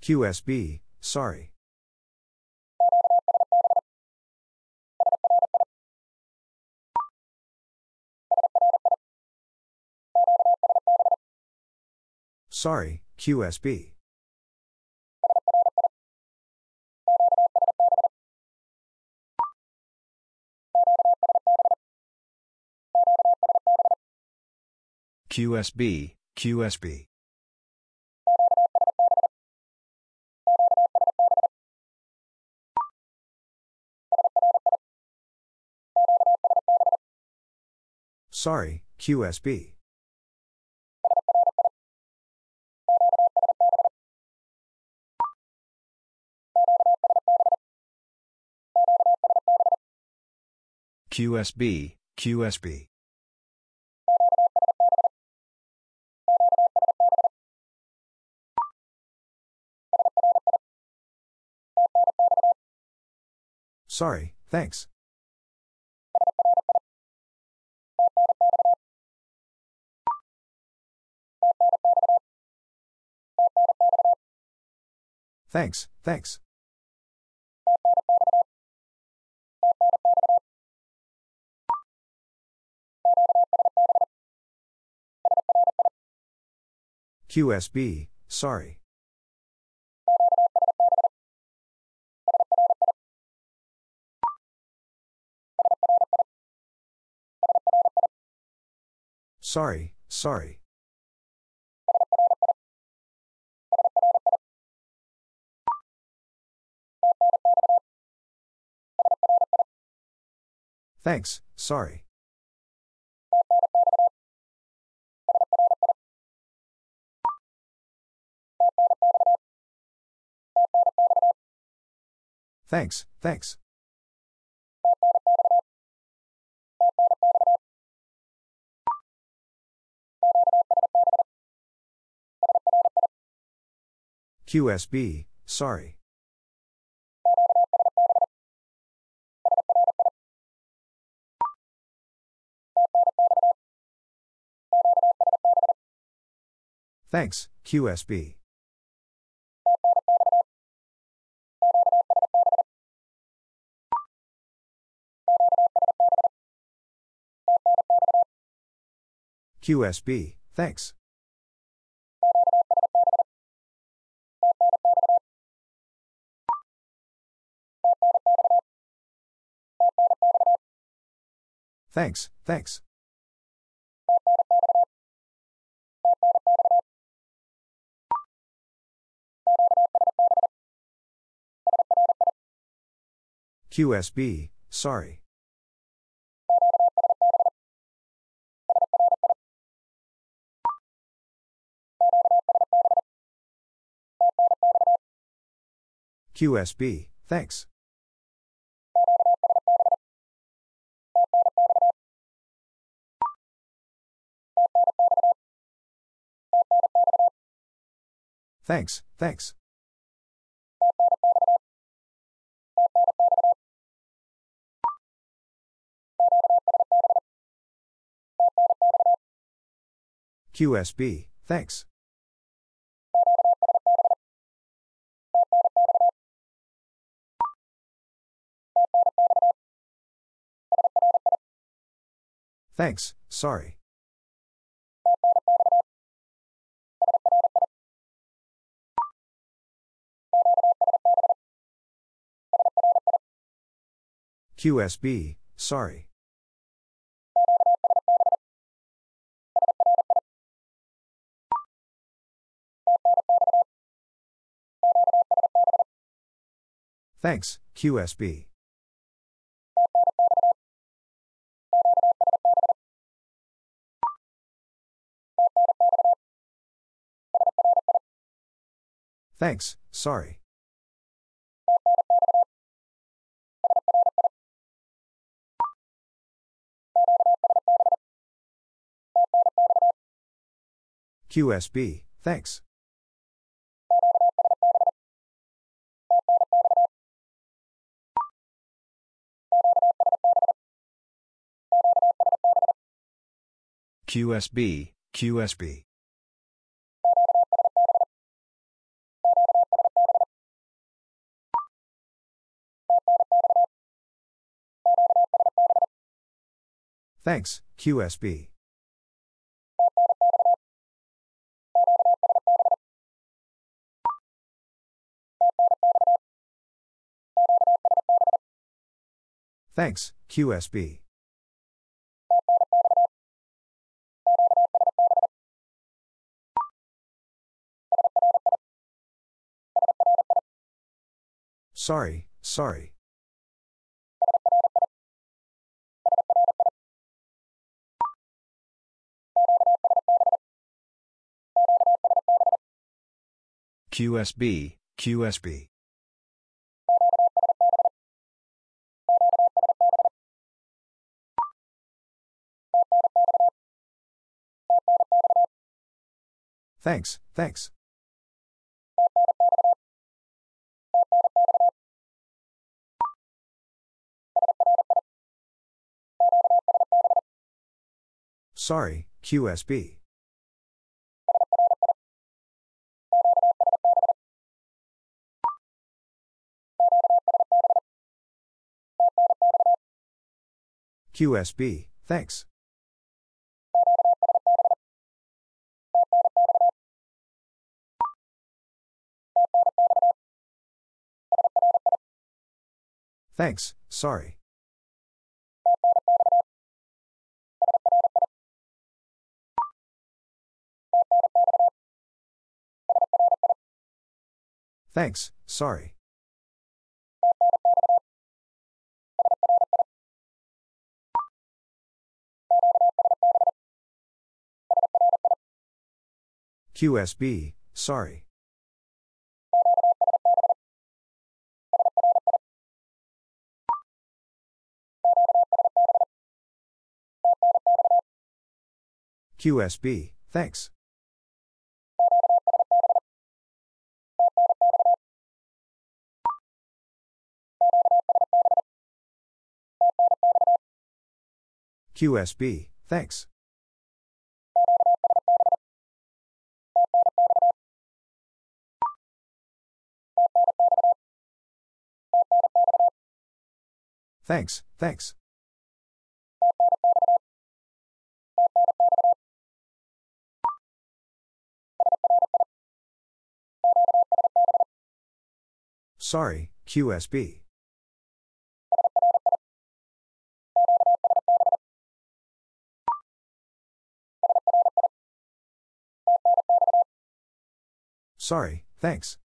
QSB, sorry. Sorry, QSB. QSB, QSB. Sorry, QSB. QSB, QSB. Sorry, thanks. Thanks, thanks. QSB, sorry. Sorry, sorry. Thanks, sorry. Thanks, thanks. QSB, sorry. Thanks, QSB. QSB, thanks. Thanks, thanks. QSB, sorry. QSB, thanks. Thanks, thanks. QSB, thanks. Thanks, sorry. QSB, sorry. Thanks, QSB. Thanks, sorry. QSB, thanks. QSB, QSB. Thanks, QSB. Thanks, QSB. Sorry, sorry. QSB, QSB. Thanks, thanks. Sorry, QSB. QSB, thanks. Thanks, sorry. Thanks, sorry. QSB, sorry. QSB, thanks. QSB, thanks. Thanks, thanks. Sorry, QSB. Sorry, thanks.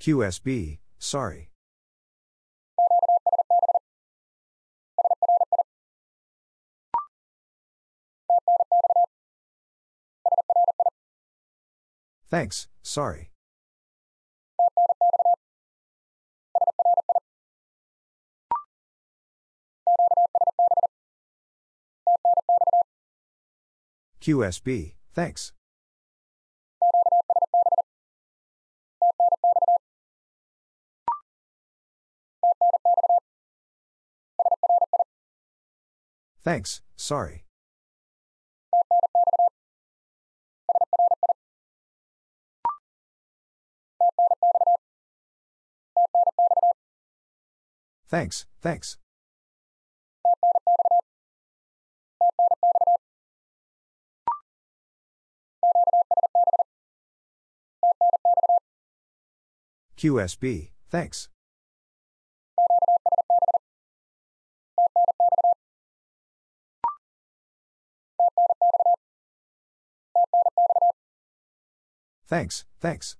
QSB, sorry. Thanks, sorry. QSB, thanks. Thanks, sorry. Thanks, thanks. QSB, thanks. Thanks, thanks.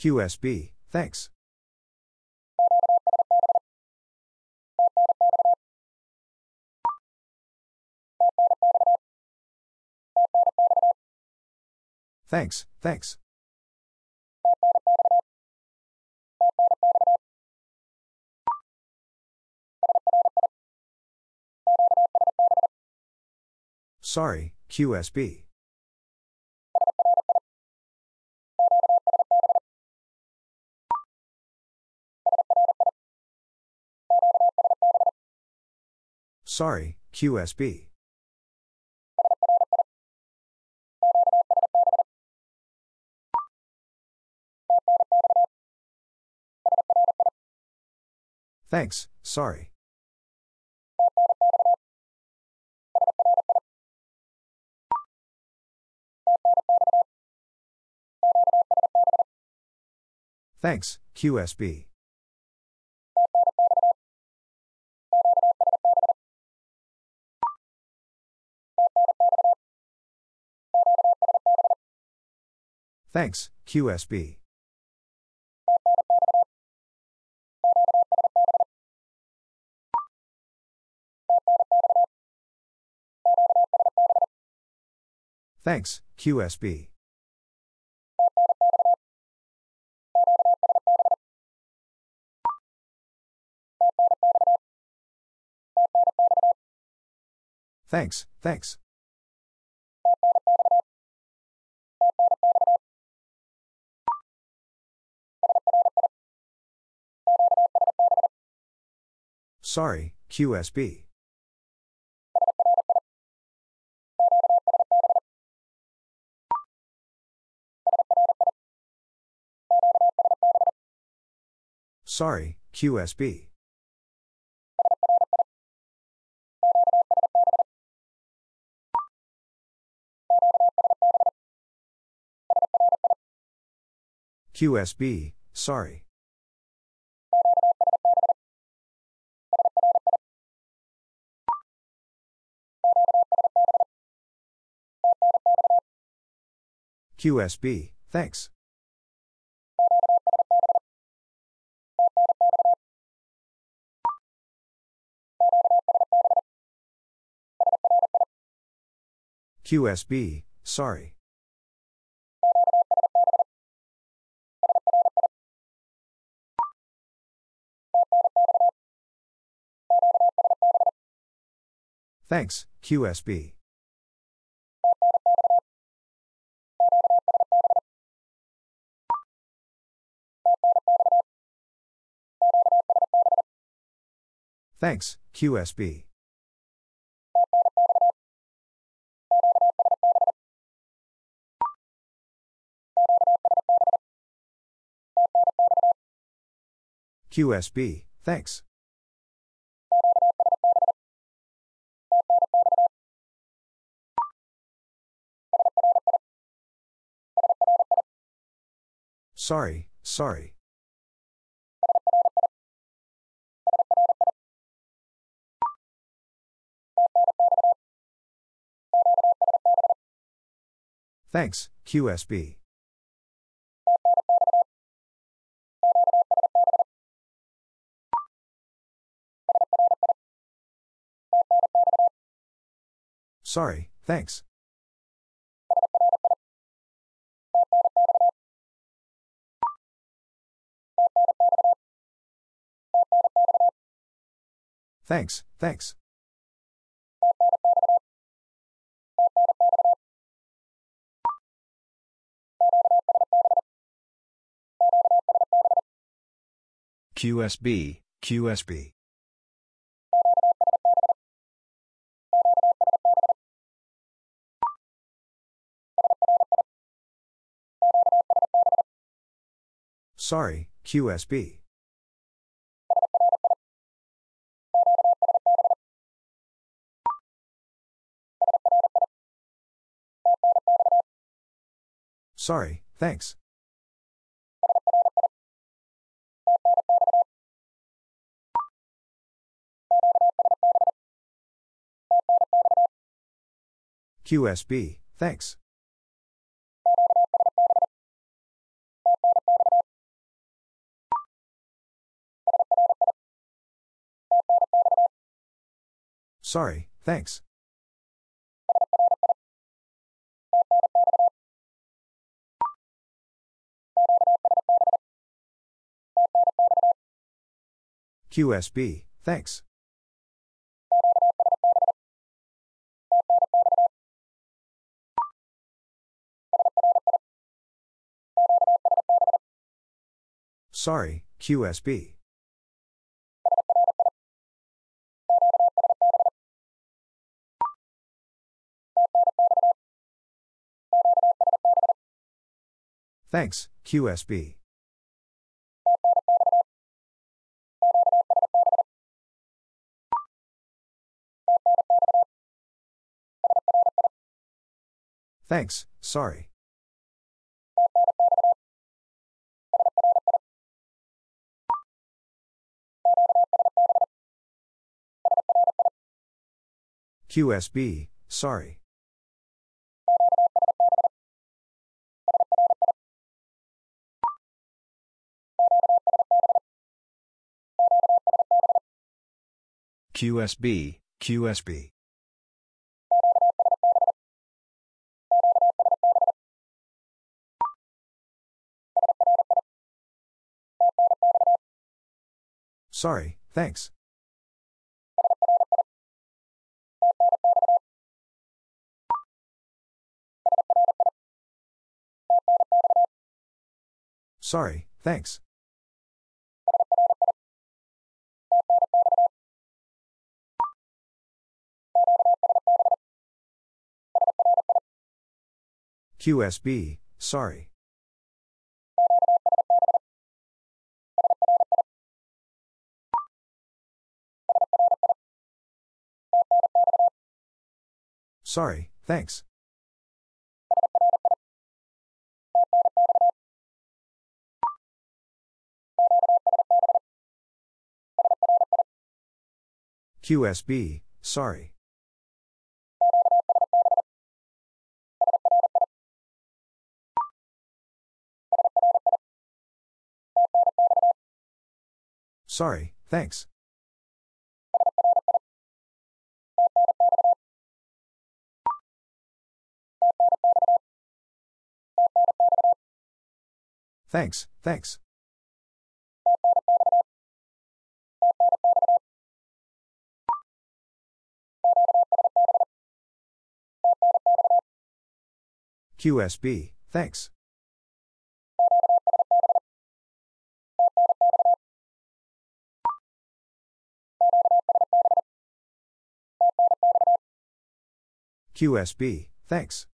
QSB, thanks. Thanks, thanks. Sorry, QSB. Sorry, QSB. Thanks, sorry. Thanks, QSB. Thanks, QSB. Thanks, QSB. Thanks, thanks. Sorry, QSB. Sorry, QSB. QSB, sorry. QSB, thanks. QSB, sorry. Thanks, QSB. Thanks, QSB. QSB, thanks. Sorry, sorry. Thanks, QSB. Sorry, thanks. Thanks, thanks. QSB, QSB. Sorry, QSB. Sorry, thanks. QSB, thanks. Sorry, thanks. QSB, thanks. Sorry, QSB. Thanks, QSB. Thanks, sorry. QSB, sorry. QSB, QSB. Sorry, thanks. Sorry, thanks. QSB, sorry. Sorry, thanks. QSB, sorry. Sorry, thanks. Thanks, thanks. QSB, thanks. QSB, thanks.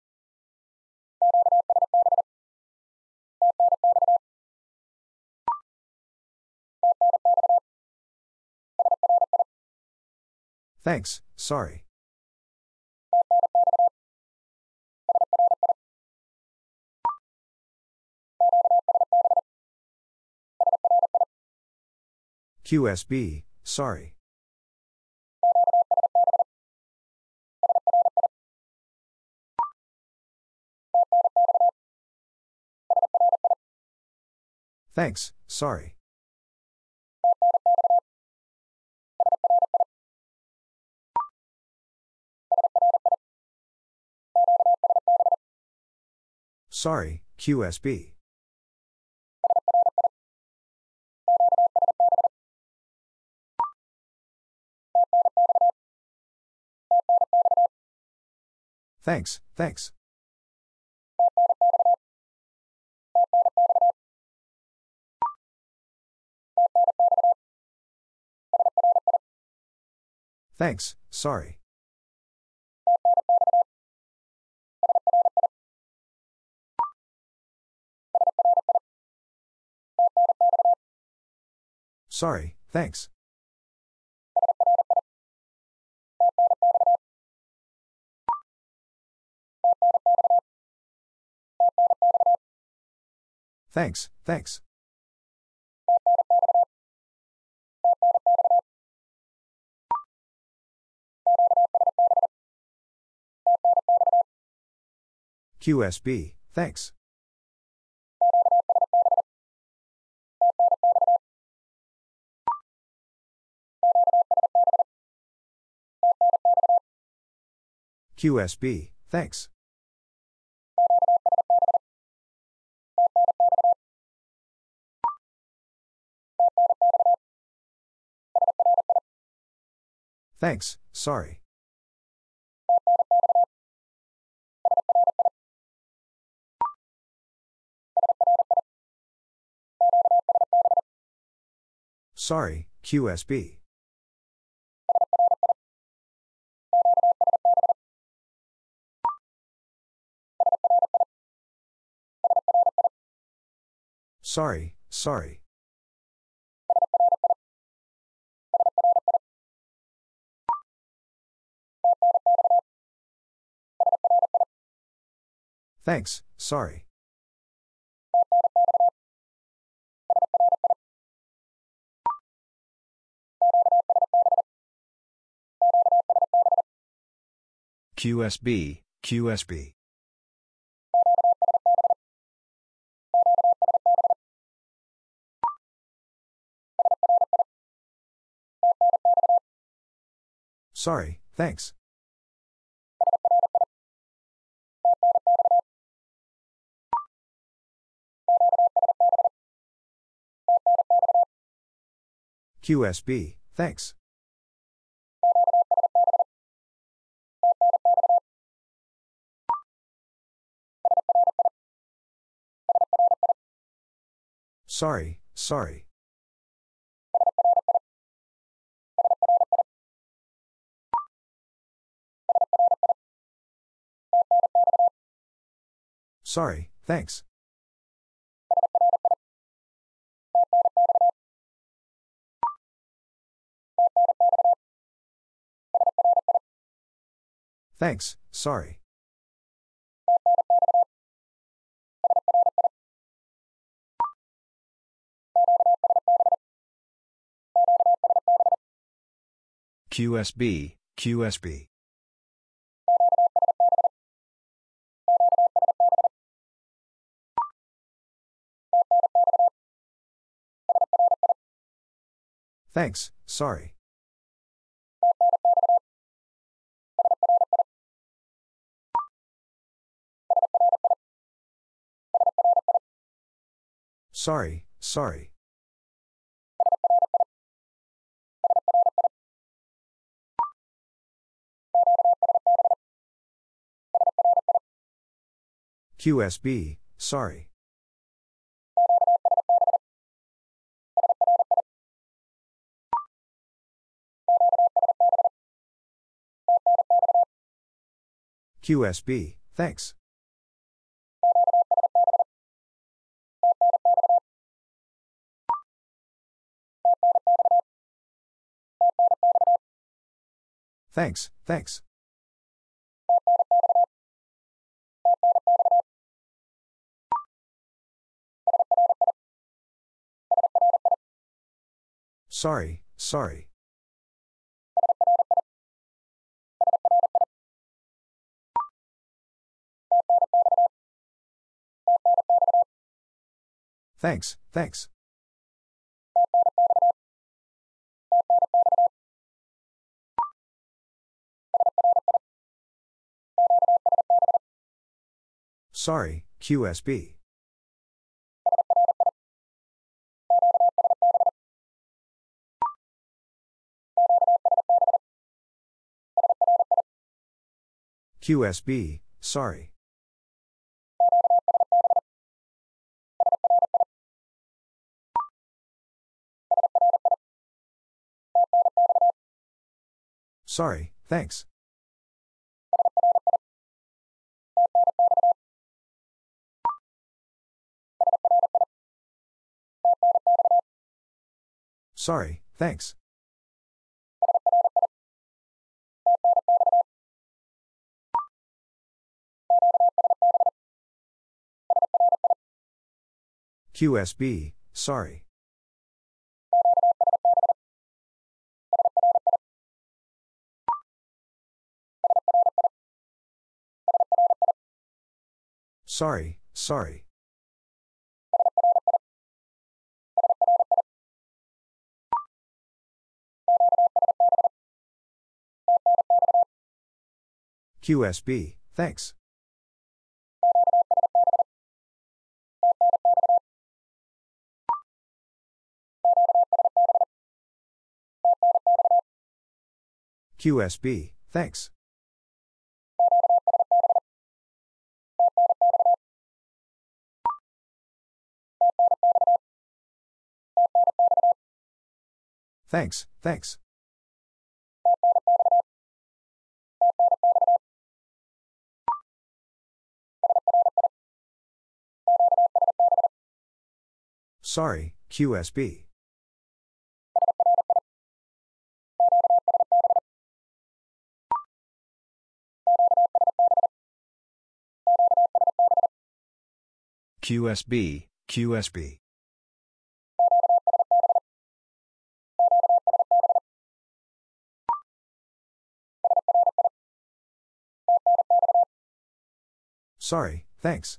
Thanks, sorry. QSB, sorry. Thanks, sorry. Sorry, QSB. Thanks, thanks. Thanks, sorry. Sorry, thanks. Thanks, thanks. QSB, thanks. QSB, thanks. Thanks, sorry. Sorry, QSB. Sorry, sorry. Thanks, sorry. QSB, QSB. Sorry, thanks. QSB, thanks. Sorry, sorry. Sorry, thanks. Thanks, sorry. QSB, QSB. Thanks, sorry. Sorry, sorry. QSB, sorry. QSB, thanks. Thanks, thanks. Sorry, sorry. Thanks, thanks. Sorry, QSB. QSB, sorry. Sorry, thanks. Sorry, thanks. QSB, sorry. Sorry, sorry. QSB, thanks. QSB, thanks. Thanks, thanks. Sorry, QSB. QSB, QSB. Sorry, thanks.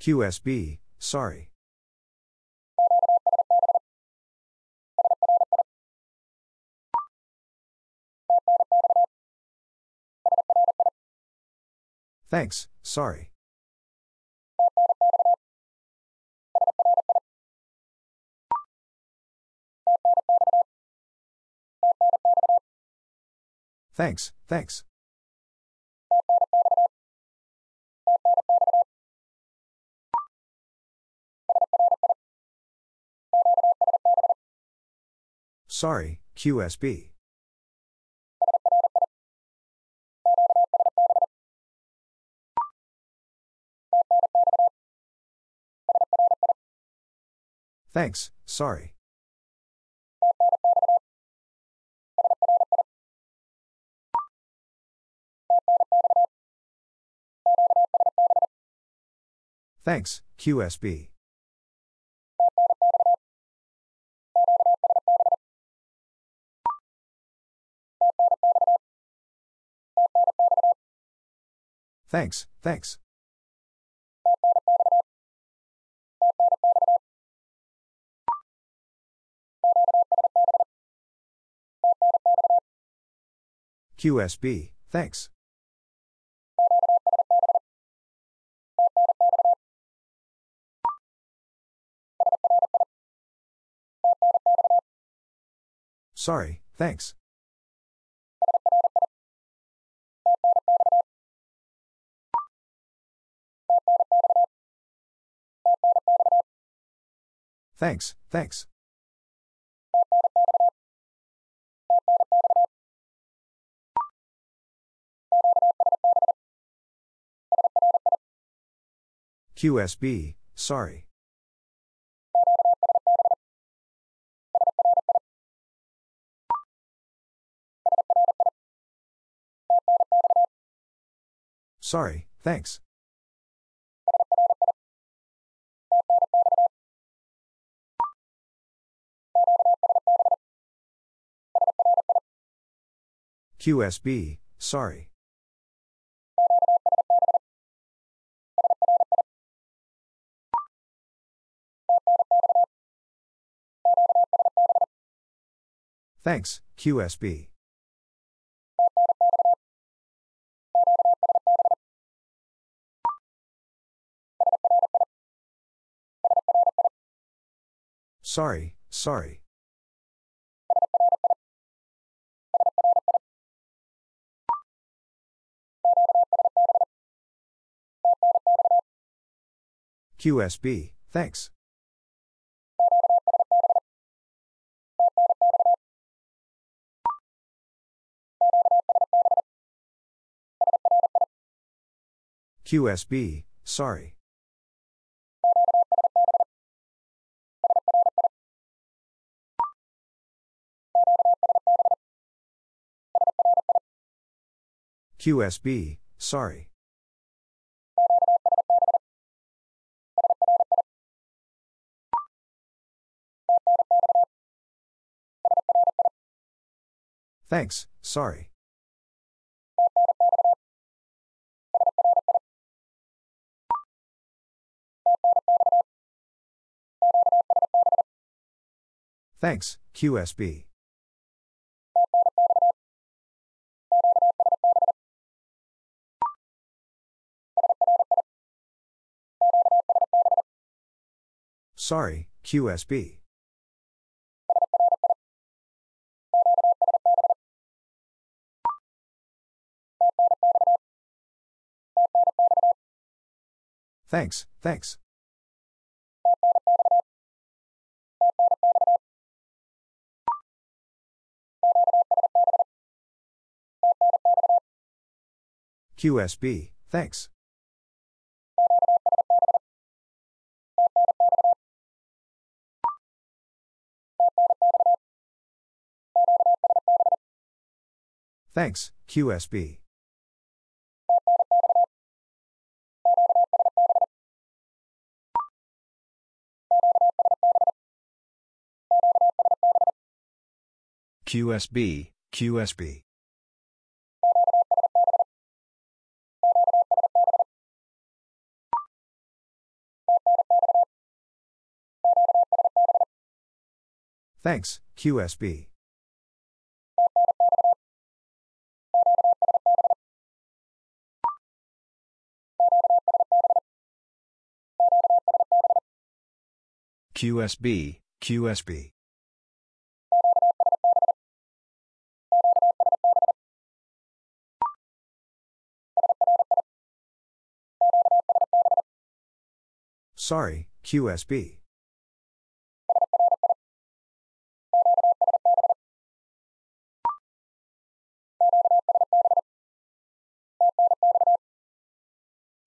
QSB, sorry. Thanks, sorry. Thanks, thanks. Sorry, QSB. Thanks, sorry. Thanks, QSB. Thanks, thanks. QSB, thanks. Sorry, thanks. Thanks, thanks. QSB, sorry. Sorry, thanks. QSB, sorry. Thanks, QSB. Sorry, sorry. QSB, thanks. QSB, sorry. QSB, sorry. Thanks, sorry. Thanks, QSB. Sorry, QSB. Thanks, thanks. QSB, thanks. Thanks, QSB. QSB, QSB. Thanks, QSB. QSB, QSB. Sorry, QSB.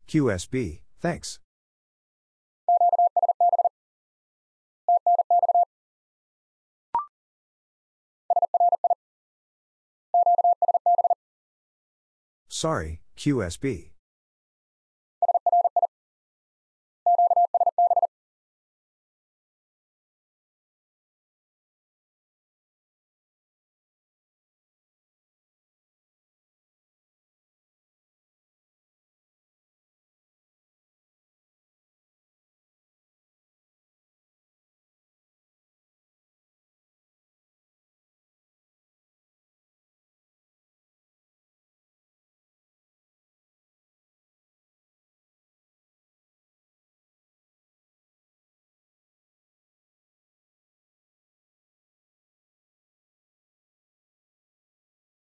QSB, thanks. Sorry, QSB.